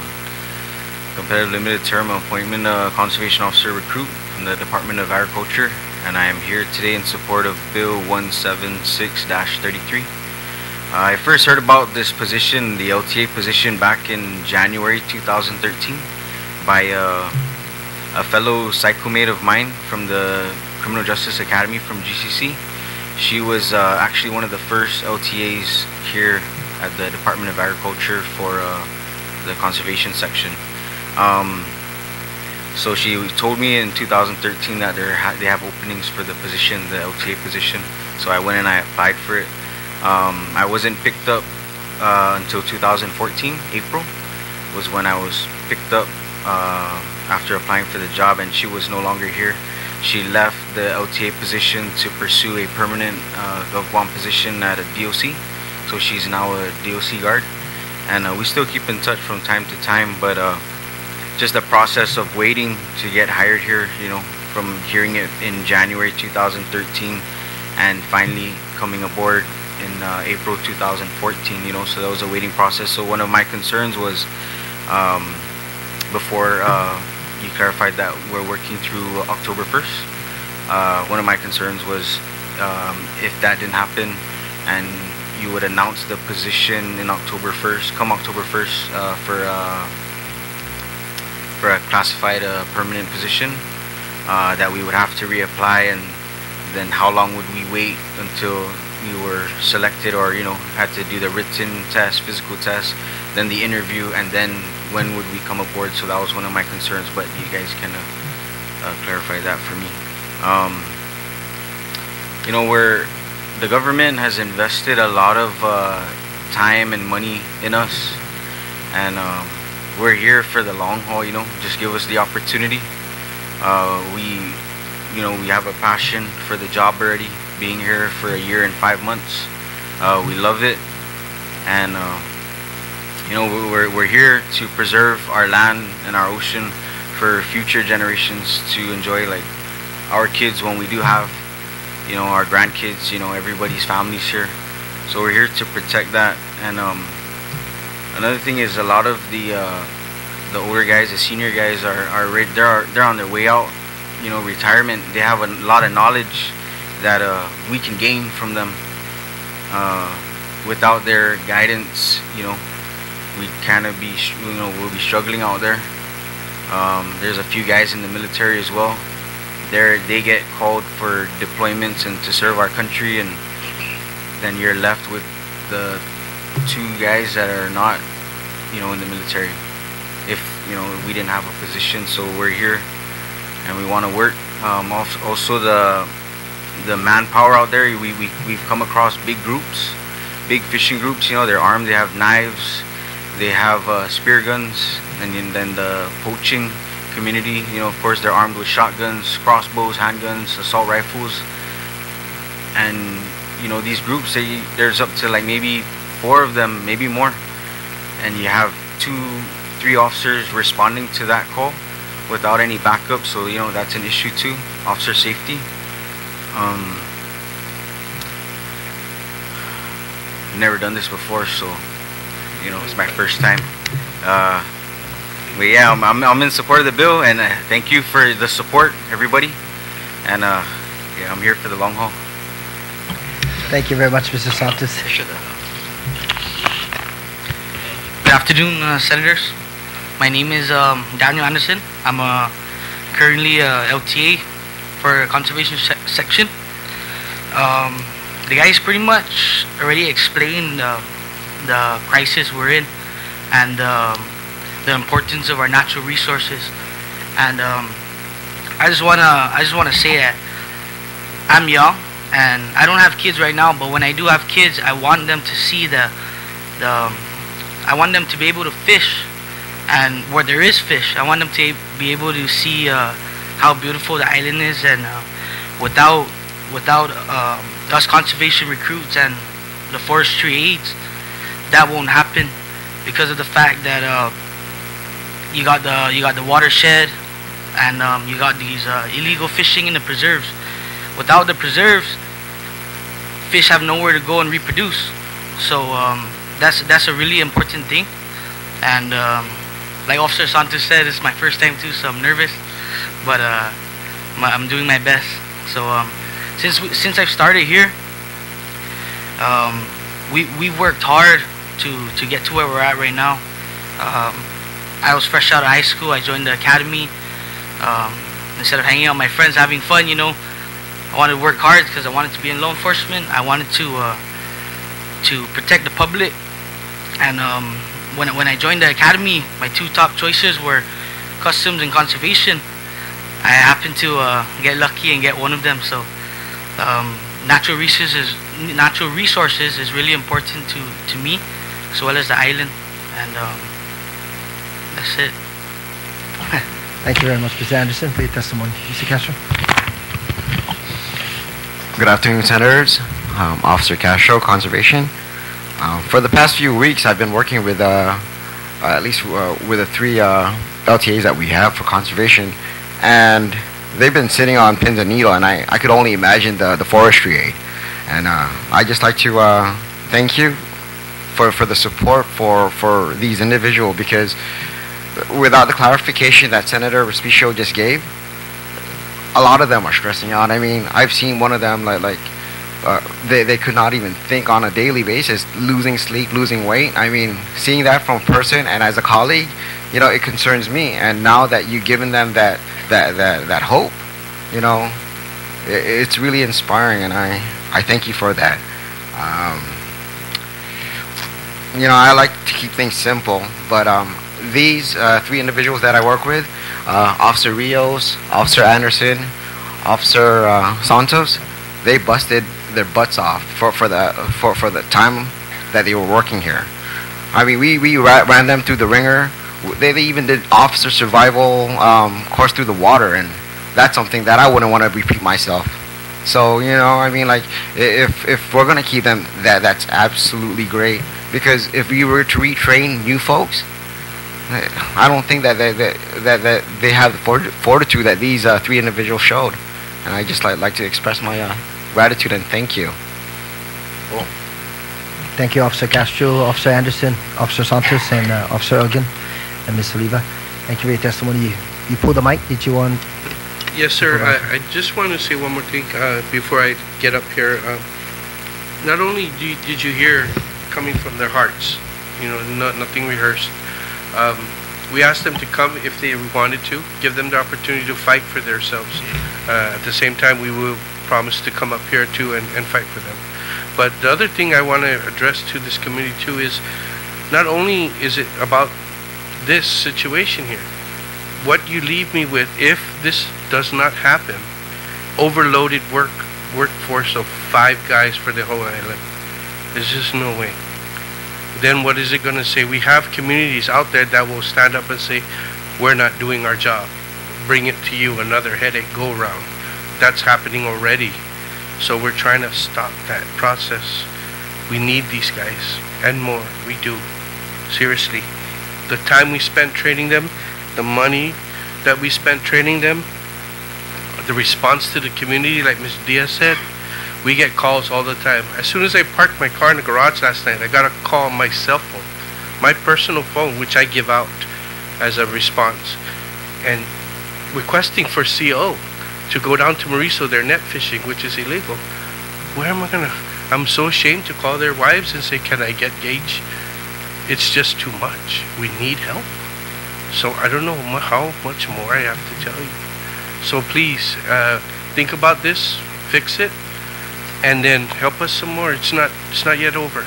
competitive limited term appointment uh, conservation officer recruit from the Department of Agriculture, and I am here today in support of Bill 176-33. I first heard about this position, the LTA position, back in January 2013 by uh, a fellow psychomate of mine from the Criminal Justice Academy from GCC. She was uh, actually one of the first LTAs here at the Department of Agriculture for uh, the conservation section. Um, so she told me in 2013 that ha- they have openings for the position, the LTA position. So I went and I applied for it. Um, I wasn't picked up uh, until 2014, April, was when I was picked up uh, after applying for the job, and she was no longer here. She left the LTA position to pursue a permanent uh, GovGuam position at a DOC. So she's now a DOC guard, and uh, we still keep in touch from time to time. But uh, just the process of waiting to get hired here, you know, from hearing it in January 2013 and finally coming aboard in uh, April 2014, you know, so that was a waiting process. So one of my concerns was um, before uh, clarified that we're working through October 1st, uh, one of my concerns was um, if that didn't happen and you would announce the position in October 1st, come October 1st uh, for uh, for a classified uh, permanent position, uh, that we would have to reapply, and then how long would we wait until we were selected, or you know, had to do the written test, physical test, then the interview, and then when would we come aboard? So that was one of my concerns, but you guys kind of uh, clarify that for me. Um, you know, where the government has invested a lot of uh, time and money in us, and um, we're here for the long haul. You know, just give us the opportunity. Uh, we, you know, we have a passion for the job already. Being here for a year and five months, uh, we love it, and uh, you know, we- we're we're here to preserve our land and our ocean for future generations to enjoy. Like our kids, when we do have, you know, our grandkids, you know, everybody's families here. So we're here to protect that. And um, another thing is a lot of the uh, the older guys, the senior guys are are re- they're they're on their way out, you know, retirement. They have a lot of knowledge that uh, we can gain from them. Uh, without their guidance, you know, we kind of be you know we'll be struggling out there. Um, there's a few guys in the military as well they're they get called for deployments and to serve our country, and then you're left with the two guys that are not, you know, in the military. If you know we didn't have a position, so we're here, and we want to work. Um, also, also the the manpower out there, we, we we've come across big groups, big fishing groups. You know, they're armed. They have knives. They have uh, spear guns, and then, the poaching community. You know, of course, they're armed with shotguns, crossbows, handguns, assault rifles, and you know these groups. They there's up to like maybe four of them, maybe more, and you have two, three officers responding to that call without any backup. So you know that's an issue too, officer safety. Um, never done this before, so you know it's my first time. Uh, but yeah, I'm, I'm, I'm in support of the bill, and uh, thank you for the support, everybody. And uh, yeah, I'm here for the long haul. Thank you very much, Mr. Santos. Good afternoon, uh, senators. My name is um, Daniel Anderson. I'm uh, currently a LTA for conservation se- section. Um, the guys pretty much already explained uh, the crisis we're in and um, the importance of our natural resources. And um, I just wanna I just wanna say that I'm young and I don't have kids right now, but when I do have kids, I want them to see the the um, I want them to be able to fish and where there is fish, I want them to be able to see uh, how beautiful the island is and uh, without without um, us conservation recruits and the forestry aides, that won't happen because of the fact that uh, you got the you got the watershed and um, you got these uh, illegal fishing in the preserves. Without the preserves, fish have nowhere to go and reproduce. So um, that's that's a really important thing. And um, like Officer Santos said, it's my first time too, so I'm nervous, but uh, my, I'm doing my best. So um, since we, since I've started here, um, we we worked hard to to get to where we're at right now. Um, I was fresh out of high school. I joined the academy. Um, instead of hanging out with my friends, having fun, you know, I wanted to work hard because I wanted to be in law enforcement. I wanted to uh, to protect the public. And um, when when I joined the academy, my two top choices were customs and conservation. I happened to uh, get lucky and get one of them. So um, natural resources natural resources is really important to, to me as well as the island and um, that's it Thank you very much, Mr. Anderson, for your testimony. Mr. Castro? Good afternoon, Senators. Um, Officer Castro, Conservation. Um, for the past few weeks, I've been working with uh, uh, at least uh, with the three uh, LTAs that we have for conservation, and they've been sitting on pins and needle, and I, I could only imagine the, the forestry aid. And uh, I just like to uh, thank you for, for the support for, for these individuals because without the clarification that Senator Respicio just gave, a lot of them are stressing out. I mean, I've seen one of them like like uh, they they could not even think on a daily basis, losing sleep, losing weight. I mean, seeing that from a person and as a colleague, you know, it concerns me. And now that you've given them that that that that hope, you know, it, it's really inspiring, and I I thank you for that. Um, you know, I like to keep things simple, but um, these uh, three individuals that I work with, uh, Officer Rios, Officer Anderson, Officer uh, Santos, they busted their butts off for, for the for, for the time that they were working here. I mean, we, we ra- ran them through the ringer. They, they even did officer survival um, course through the water, and that's something that I wouldn't want to repeat myself. So you know, I mean, like if if we're gonna keep them, that that's absolutely great. Because if we were to retrain new folks, I don't think that that that, that, that they have the fortitude that these uh, three individuals showed. And I just like like to express my uh, gratitude and thank you. Thank you, Officer Castro, Officer Anderson, Officer Santos, and uh, Officer Elgin, and Ms. Oliva. Thank you for your testimony. You, you pulled the mic. Did you want? Yes, sir. I, I just want to say one more thing uh, before I get up here. Uh, not only do did you hear coming from their hearts, you know, not, nothing rehearsed. Um, We asked them to come if they wanted to, give them the opportunity to fight for themselves. Uh, At the same time, we will promise to come up here too and, and fight for them. But the other thing I want to address to this committee too is, not only is it about this situation here, what you leave me with, if this does not happen, overloaded work, workforce of five guys for the whole island. There's just no way. Then what is it gonna say? We have communities out there that will stand up and say, we're not doing our job. Bring it to you, another headache go round. That's happening already. So we're trying to stop that process. We need these guys and more. We do. Seriously. The time we spent training them, the money that we spent training them, the response to the community, like Ms. Diaz said, we get calls all the time. As soon as I parked my car in the garage last night, I got a call on my cell phone, my personal phone, which I give out as a response, and requesting for CO to go down to Merizo, they're net fishing, which is illegal. Where am I gonna? I'm so ashamed to call their wives and say, "Can I get Gage?" It's just too much. We need help. So I don't know how much more I have to tell you. So please uh, think about this, fix it, and then help us some more. It's not. It's not yet over.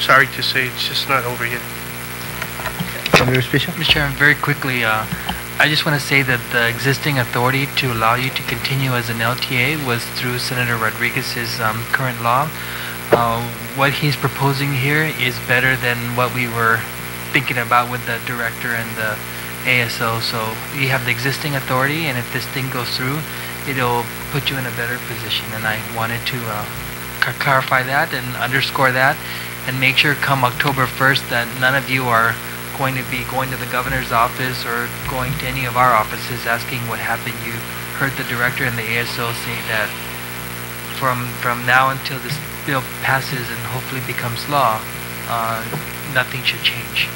Sorry to say, it's just not over yet. Mr. Chairman, very quickly, uh, I just want to say that the existing authority to allow you to continue as an LTA was through Senator Rodriguez's um, current law. Uh, What he's proposing here is better than what we were thinking about with the director and the ASO. So you have the existing authority, and if this thing goes through, it'll put you in a better position. And I wanted to uh, clarify that and underscore that, and make sure come October 1st that none of you are going to be going to the governor's office or going to any of our offices asking what happened. You heard the director and the ASO say that from from now until this bill passes and hopefully becomes law, uh, nothing should change.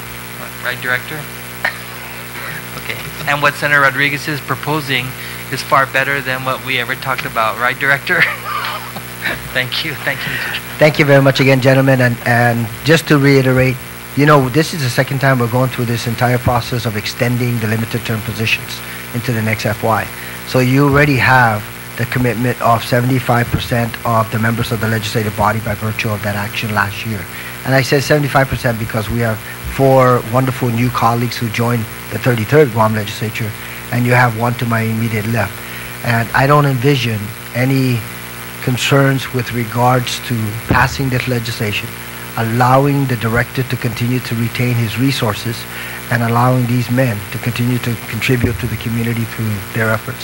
Right, Director? <coughs> okay. And what Senator Rodriguez is proposing is far better than what we ever talked about, right, Director? <laughs> Thank you. Thank you, Thank you very much again, gentlemen, and, and just to reiterate, you know, this is the second time we're going through this entire process of extending the limited term positions into the next FY. So you already have the commitment of 75% of the members of the legislative body by virtue of that action last year. And I said 75% because we have four wonderful new colleagues who joined the 33rd Guam legislature, and you have one to my immediate left. And I don't envision any concerns with regards to passing this legislation, allowing the director to continue to retain his resources, and allowing these men to continue to contribute to the community through their efforts.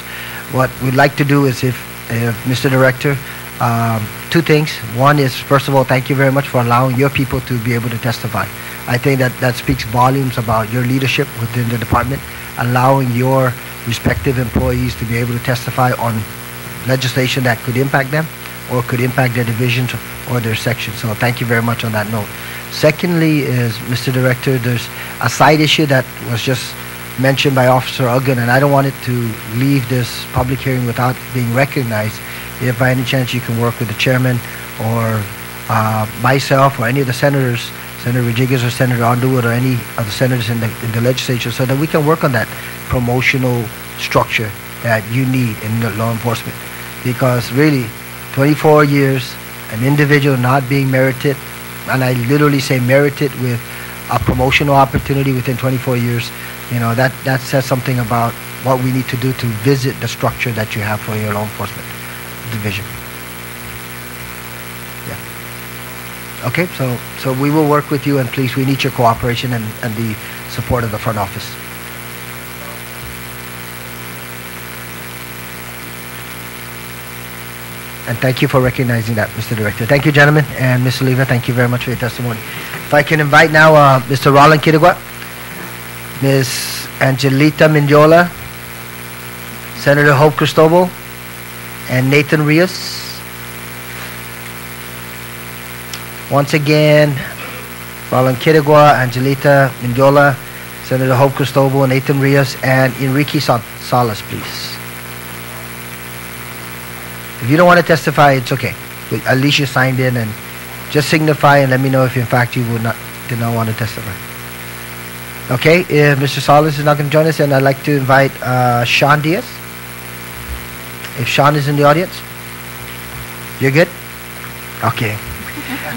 What we'd like to do is if, if Mr. Director, um, two things. One is, first of all, thank you very much for allowing your people to be able to testify. I think that that speaks volumes about your leadership within the department, allowing your respective employees to be able to testify on legislation that could impact them or could impact their divisions or their sections. So thank you very much on that note. Secondly is, Mr. Director, there's a side issue that was just mentioned by Officer Uggan, and I don't want it to leave this public hearing without being recognized. If by any chance you can work with the chairman or uh, myself or any of the senators, Senator Rodriguez or Senator Underwood or any of the senators in the, in the legislature, so that we can work on that promotional structure that you need in law enforcement. Because really, 24 years, an individual not being merited, and I literally say merited with a promotional opportunity within 24 years, you know, that, that says something about what we need to do to visit the structure that you have for your law enforcement division. Yeah. Okay, so, so we will work with you, and please, we need your cooperation and, and the support of the front office. And thank you for recognizing that, Mr. Director. Thank you, gentlemen, and Mr. Oliva, thank you very much for your testimony. If I can invite now uh, Mr. Roland Quitugua, Ms. Angelita Mendiola, Senator Hope Cristobal, and Nathan Rios. Once again, Roland Quitugua, Angelita Mendiola, Senator Hope Cristobal, Nathan Rios, and Enrique Sa- Salas, please. If you don't want to testify, it's okay. But At least you signed in and just signify and let me know if in fact you would not, did not want to testify. Okay, if Mr. Solis is not going to join us, then I'd like to invite uh, Sean Diaz. If Sean is in the audience, you're good. Okay,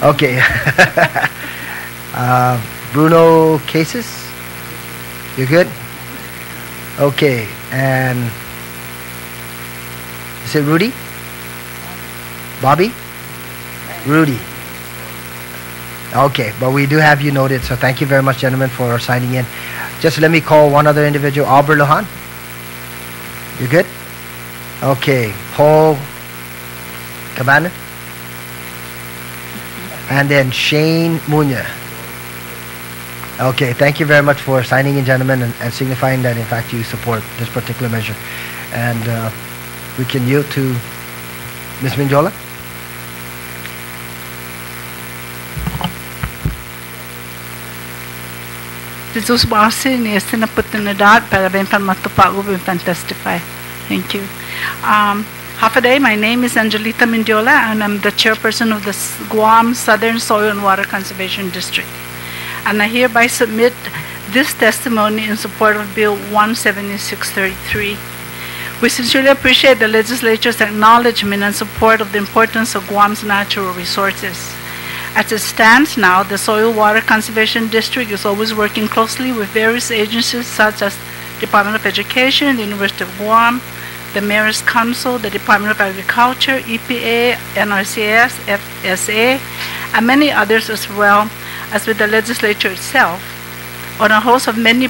okay. <laughs> uh, Bruno Cases, you're good. Okay, and is it Rudy? Bobby? Rudy. Okay, but we do have you noted, so thank you very much, gentlemen, for signing in. Just let me call one other individual, Albert Lohan. You good? Okay, Paul Cabana. And then Shane Munya. Okay, thank you very much for signing in, gentlemen, and, and signifying that, in fact, you support this particular measure. And uh, we can yield to Ms. Mendiola. Matupago bem para testify. Thank you. Um, Hafa Adai, my name is Angelita Mendiola and I'm the chairperson of the Guam Southern Soil and Water Conservation District. And I hereby submit this testimony in support of Bill 17633. We sincerely appreciate the legislature's acknowledgement and support of the importance of Guam's natural resources. As it stands now, the Soil Water Conservation District is always working closely with various agencies such as Department of Education, the University of Guam, the Mayor's Council, the Department of Agriculture, EPA, NRCS, FSA, and many others as well as with the legislature itself on a host of many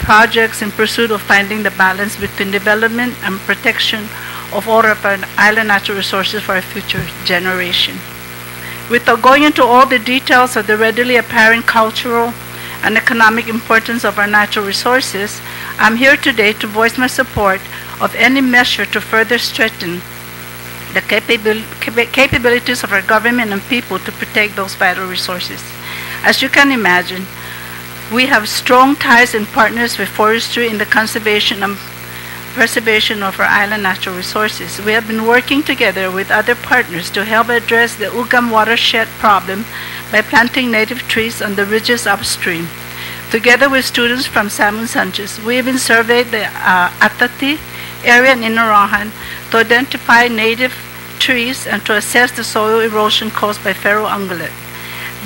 projects in pursuit of finding the balance between development and protection of all of our island natural resources for our future generation. Without going into all the details of the readily apparent cultural and economic importance of our natural resources, I'm here today to voice my support of any measure to further strengthen the capabil- capa- capabilities of our government and people to protect those vital resources. As you can imagine, we have strong ties and partners with forestry in the conservation and preservation of our island natural resources. We have been working together with other partners to help address the Ugum watershed problem by planting native trees on the ridges upstream. Together with students from Simon Sanchez, we even surveyed the uh, Atati area in Inarajan to identify native trees and to assess the soil erosion caused by feral ungulate.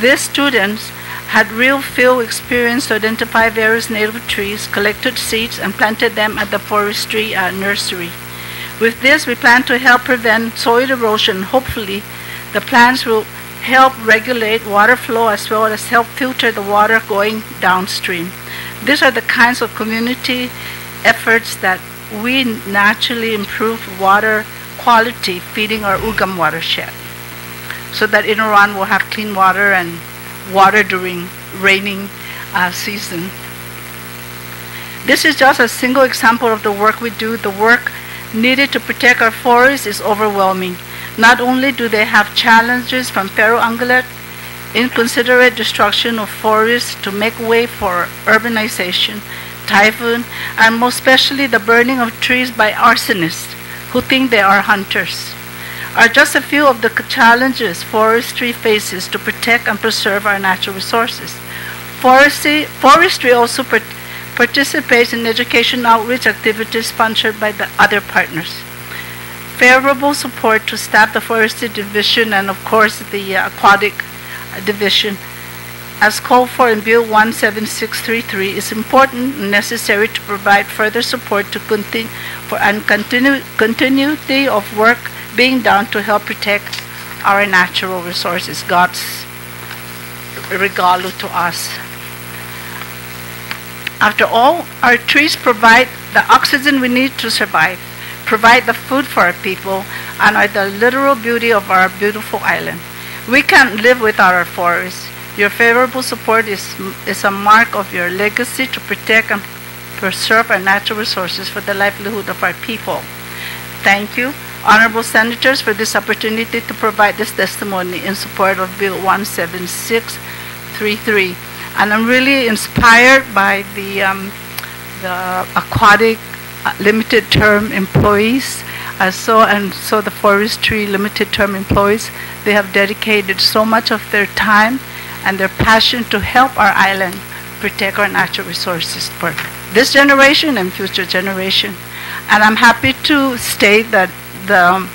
These students had real field experience to identify various native trees, collected seeds, and planted them at the forestry uh, nursery. With this, we plan to help prevent soil erosion. Hopefully, the plants will help regulate water flow as well as help filter the water going downstream. These are the kinds of community efforts that we naturally improve water quality feeding our Ugum watershed so that Inarajan will have clean water and water during raining uh, season. This is just a single example of the work we do. The work needed to protect our forests is overwhelming. Not only do they have challenges from feral ungulate, inconsiderate destruction of forests to make way for urbanization, typhoon, and most especially the burning of trees by arsonists who think they are hunters are just a few of the challenges forestry faces to protect and preserve our natural resources. Forestry, forestry also part- participates in education outreach activities sponsored by the other partners. Favorable support to staff the forestry division and of course the uh, aquatic division as called for in Bill 17633 is important and necessary to provide further support to continue for and continuity of work being done to help protect our natural resources, God's regalo to us. After all, our trees provide the oxygen we need to survive, provide the food for our people, and are the literal beauty of our beautiful island. We can't live without our forests. Your favorable support is, is a mark of your legacy to protect and preserve our natural resources for the livelihood of our people. Thank you, honorable senators, for this opportunity to provide this testimony in support of Bill 17633. And I'm really inspired by the, um, the aquatic uh, limited term employees. Uh, so and so the forestry limited term employees, they have dedicated so much of their time and their passion to help our island protect our natural resources for this generation and future generation. And I'm happy to state that the,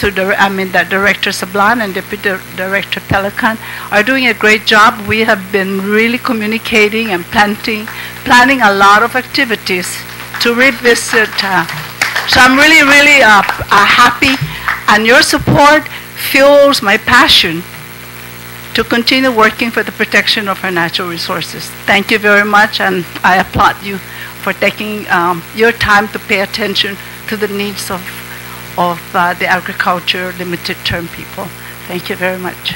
to the, I mean that Director Sablan and Deputy Director Pelican are doing a great job. We have been really communicating and planting, planning a lot of activities to revisit. Uh, so I'm really, really uh, uh, happy, and your support fuels my passion to continue working for the protection of our natural resources. Thank you very much, and I applaud you for taking um, your time to pay attention to the needs of, of uh, the agriculture limited term people. Thank you very much.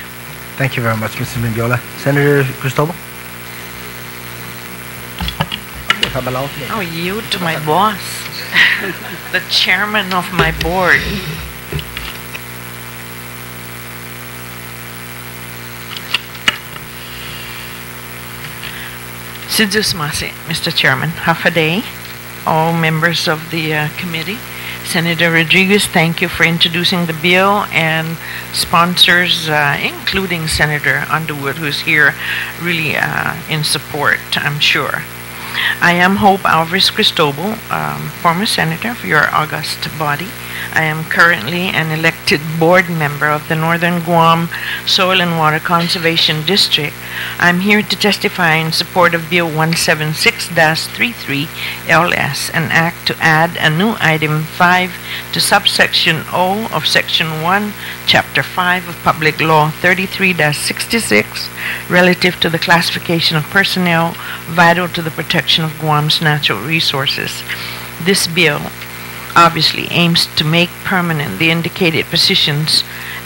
Thank you very much, Mrs. Mendiola. Senator Cristobal? I'll yield to my boss, <laughs> the chairman of my board. Si Yu'os Ma'ase, Mr. Chairman, day. all members of the uh, committee. Senator Rodriguez, thank you for introducing the bill and sponsors, uh, including Senator Underwood, who's here really uh, in support, I'm sure. I am Hope Alvarez Cristobal, um, former senator of your august body. I am currently an elected board member of the Northern Guam Soil and Water Conservation District. I'm here to testify in support of Bill 176-33 LS, an act to add a new item 5 to subsection O of section 1, chapter 5 of Public Law 33-66 relative to the classification of personnel vital to the protection of Guam's natural resources. This bill obviously aims to make permanent the indicated positions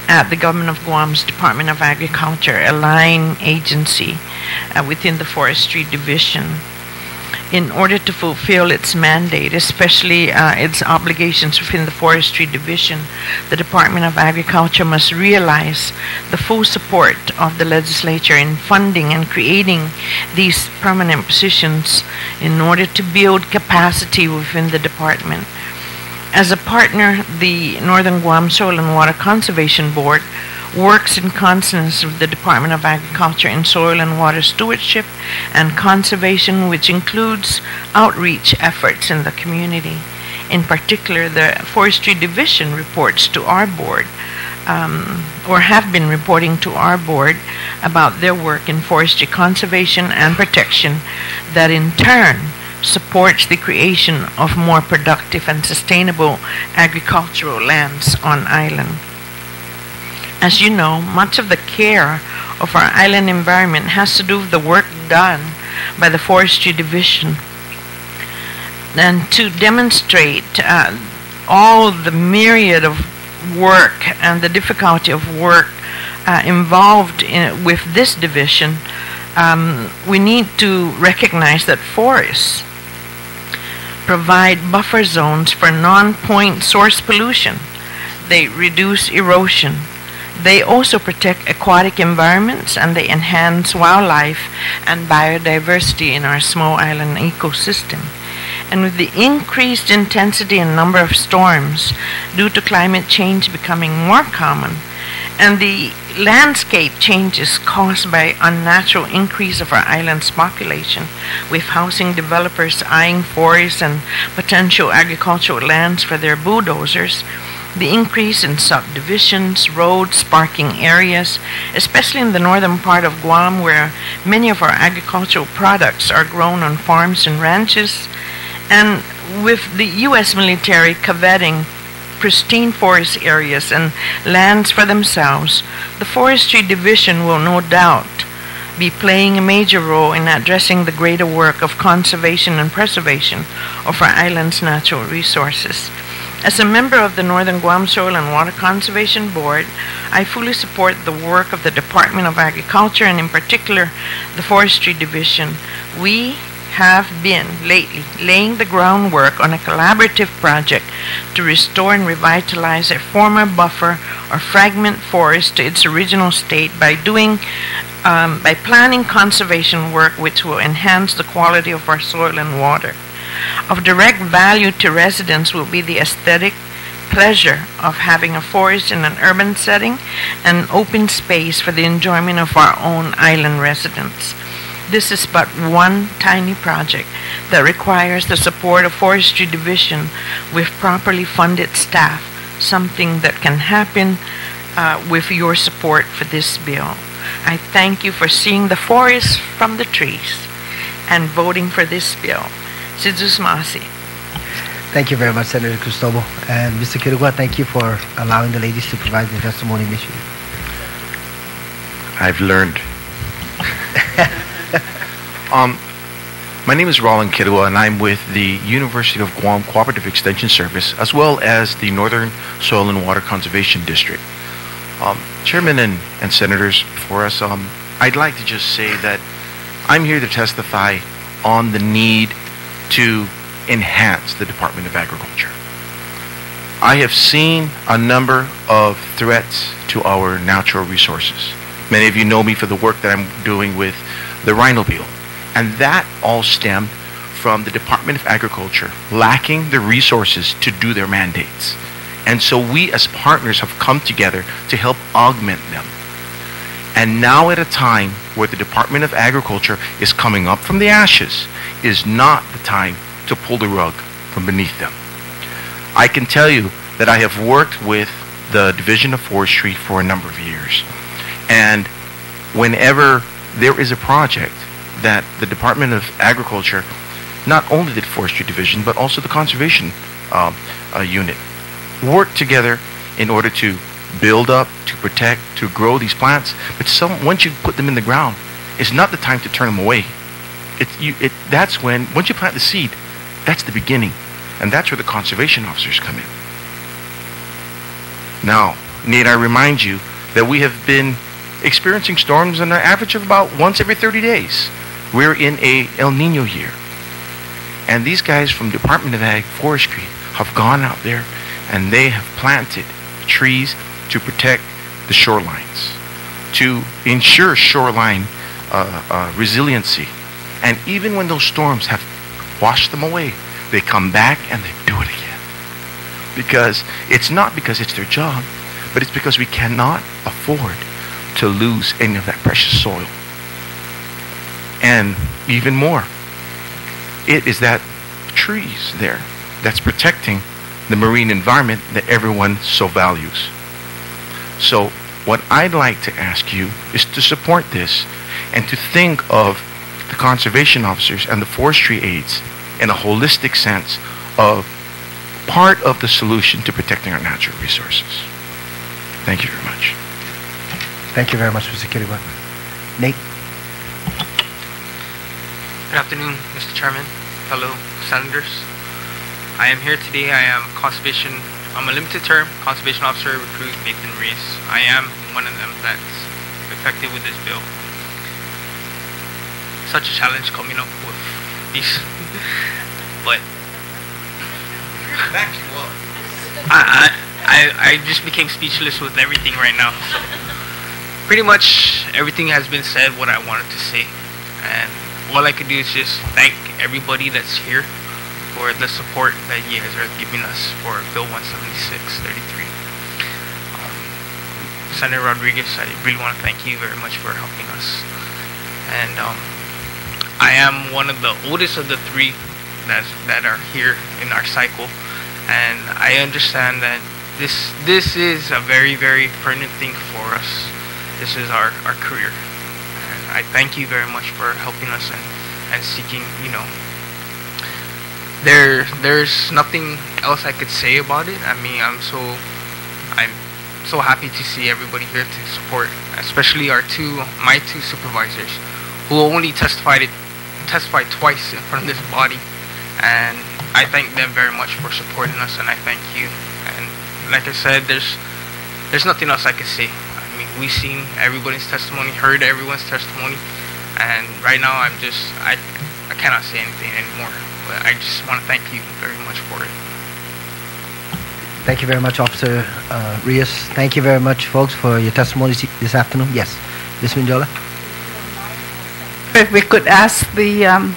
at the Government of Guam's Department of Agriculture, a line agency uh, within the Forestry Division. In order to fulfill its mandate, especially uh, its obligations within the Forestry Division, the Department of Agriculture must realize the full support of the legislature in funding and creating these permanent positions in order to build capacity within the department. As a partner, the Northern Guam Soil and Water Conservation Board works in consonance with the Department of Agriculture in Soil and Water Stewardship and Conservation, which includes outreach efforts in the community. In particular, the Forestry Division reports to our board, um, or have been reporting to our board, about their work in forestry conservation and protection, that in turn supports the creation of more productive and sustainable agricultural lands on island. As you know, much of the care of our island environment has to do with the work done by the Forestry Division. And to demonstrate uh, all the myriad of work and the difficulty of work uh, involved in, with this division, um, we need to recognize that forests provide buffer zones for non-point source pollution. They reduce erosion. They also protect aquatic environments and they enhance wildlife and biodiversity in our small island ecosystem. And with the increased intensity and number of storms due to climate change becoming more common, and the landscape changes caused by unnatural increase of our island's population, with housing developers eyeing forests and potential agricultural lands for their bulldozers, the increase in subdivisions, roads, parking areas, especially in the northern part of Guam where many of our agricultural products are grown on farms and ranches, and with the U.S. military coveting pristine forest areas and lands for themselves, the Forestry Division will no doubt be playing a major role in addressing the greater work of conservation and preservation of our island's natural resources. As a member of the Northern Guam Soil and Water Conservation Board, I fully support the work of the Department of Agriculture and in particular the Forestry Division. We have been lately laying the groundwork on a collaborative project to restore and revitalize a former buffer or fragment forest to its original state by doing um, by planning conservation work which will enhance the quality of our soil and water. Of direct value to residents will be the aesthetic pleasure of having a forest in an urban setting and open space for the enjoyment of our own island residents. this is but one tiny project that requires the support of Forestry Division with properly funded staff, something that can happen uh, with your support for this bill. I thank you for seeing the forest from the trees and voting for this bill. Si Yu'os Ma'ase. Thank you very much, Senator Cristobal. And Mr. Quitugua, thank you for allowing the ladies to provide their testimony initially. I've learned. <laughs> um, my name is Roland Quitugua, and I'm with the University of Guam Cooperative Extension Service, as well as the Northern Soil and Water Conservation District. Um, Chairman and, and Senators, for us, um, I'd like to just say that I'm here to testify on the need to enhance the Department of Agriculture. I have seen a number of threats to our natural resources. Many of you know me for the work that I'm doing with the Rhino Beetle. And that all stemmed from the Department of Agriculture lacking the resources to do their mandates. And so we as partners have come together to help augment them. And now at a time where the Department of Agriculture is coming up from the ashes is not the time to pull the rug from beneath them. I can tell you that I have worked with the Division of Forestry for a number of years. And whenever there is a project that the Department of Agriculture, not only the Forestry Division, but also the Conservation uh, uh, Unit, work together in order to build up, to protect, to grow these plants. But once you put them in the ground, it's not the time to turn them away. It's, you, it, that's when, once you plant the seed, that's the beginning. And that's where the conservation officers come in. Now, need I remind you that we have been experiencing storms on an average of about once every 30 days. We're in a El Nino year. And these guys from Department of Ag Forestry have gone out there and they have planted trees to protect the shorelines, to ensure shoreline uh, uh, resiliency. And even when those storms have washed them away, they come back and they do it again. Because it's not because it's their job, but it's because we cannot afford to lose any of that precious soil. And even more, it is that trees there that's protecting the marine environment that everyone so values. So what I'd like to ask you is to support this and to think of the conservation officers and the forestry aides in a holistic sense of part of the solution to protecting our natural resources. Thank you very much. Thank you very much, Mr. Quitugua. Nate? Good afternoon, Mr. Chairman, fellow senators. I am here today. I am conservation. I'm a limited term conservation officer recruit Nathan Reese. I am one of them that's affected with this bill. Such a challenge coming up with this. but Back you up. I, I I just became speechless with everything right now. So pretty much everything has been said what I wanted to say, and all I could do is just thank everybody that's here for the support that you guys are giving us for Bill 176-33. Um, Senator Rodriguez, I really want to thank you very much for helping us. And um, I am one of the oldest of the three that's, that are here in our cycle, and I understand that this this is a very very pertinent thing for us. This is our, our career, and I thank you very much for helping us and, and seeking you know there there's nothing else I could say about it. I mean, I'm so I'm so happy to see everybody here to support, especially our two my two supervisors who only testified testified twice in front of this body, and I thank them very much for supporting us, and I thank you. And like I said, there's there's nothing else I can say. I mean, we've seen everybody's testimony, heard everyone's testimony, and right now I'm just I I cannot say anything anymore. But I just want to thank you very much for it. Thank you very much, Officer uh, Rios. Thank you very much, folks, for your testimony this afternoon. Yes, Ms. Mendiola? If we could ask the um,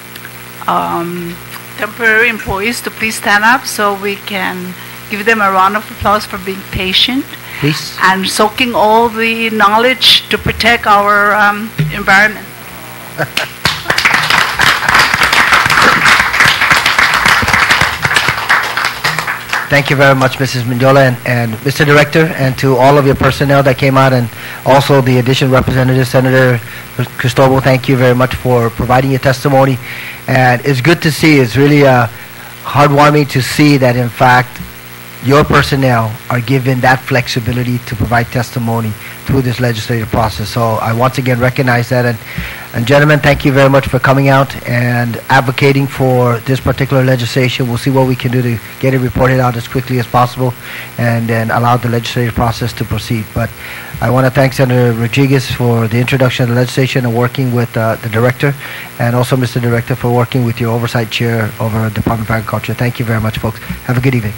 um, temporary employees to please stand up so we can give them a round of applause for being patient Please. and soaking all the knowledge to protect our um, environment. <laughs> Thank you very much, Mrs. Mendiola, and, and Mr. Director, and to all of your personnel that came out, and also the additional representative, Senator Cristobal, thank you very much for providing your testimony. And it's good to see, it's really uh, heartwarming to see that, in fact, your personnel are given that flexibility to provide testimony through this legislative process. So I once again recognize that. And, and gentlemen, thank you very much for coming out and advocating for this particular legislation. We'll see what we can do to get it reported out as quickly as possible and then allow the legislative process to proceed. But I want to thank Senator Rodriguez for the introduction of the legislation and working with uh, the director, and also Mr. Director for working with your oversight chair over Department of Agriculture. Thank you very much, folks. Have a good evening.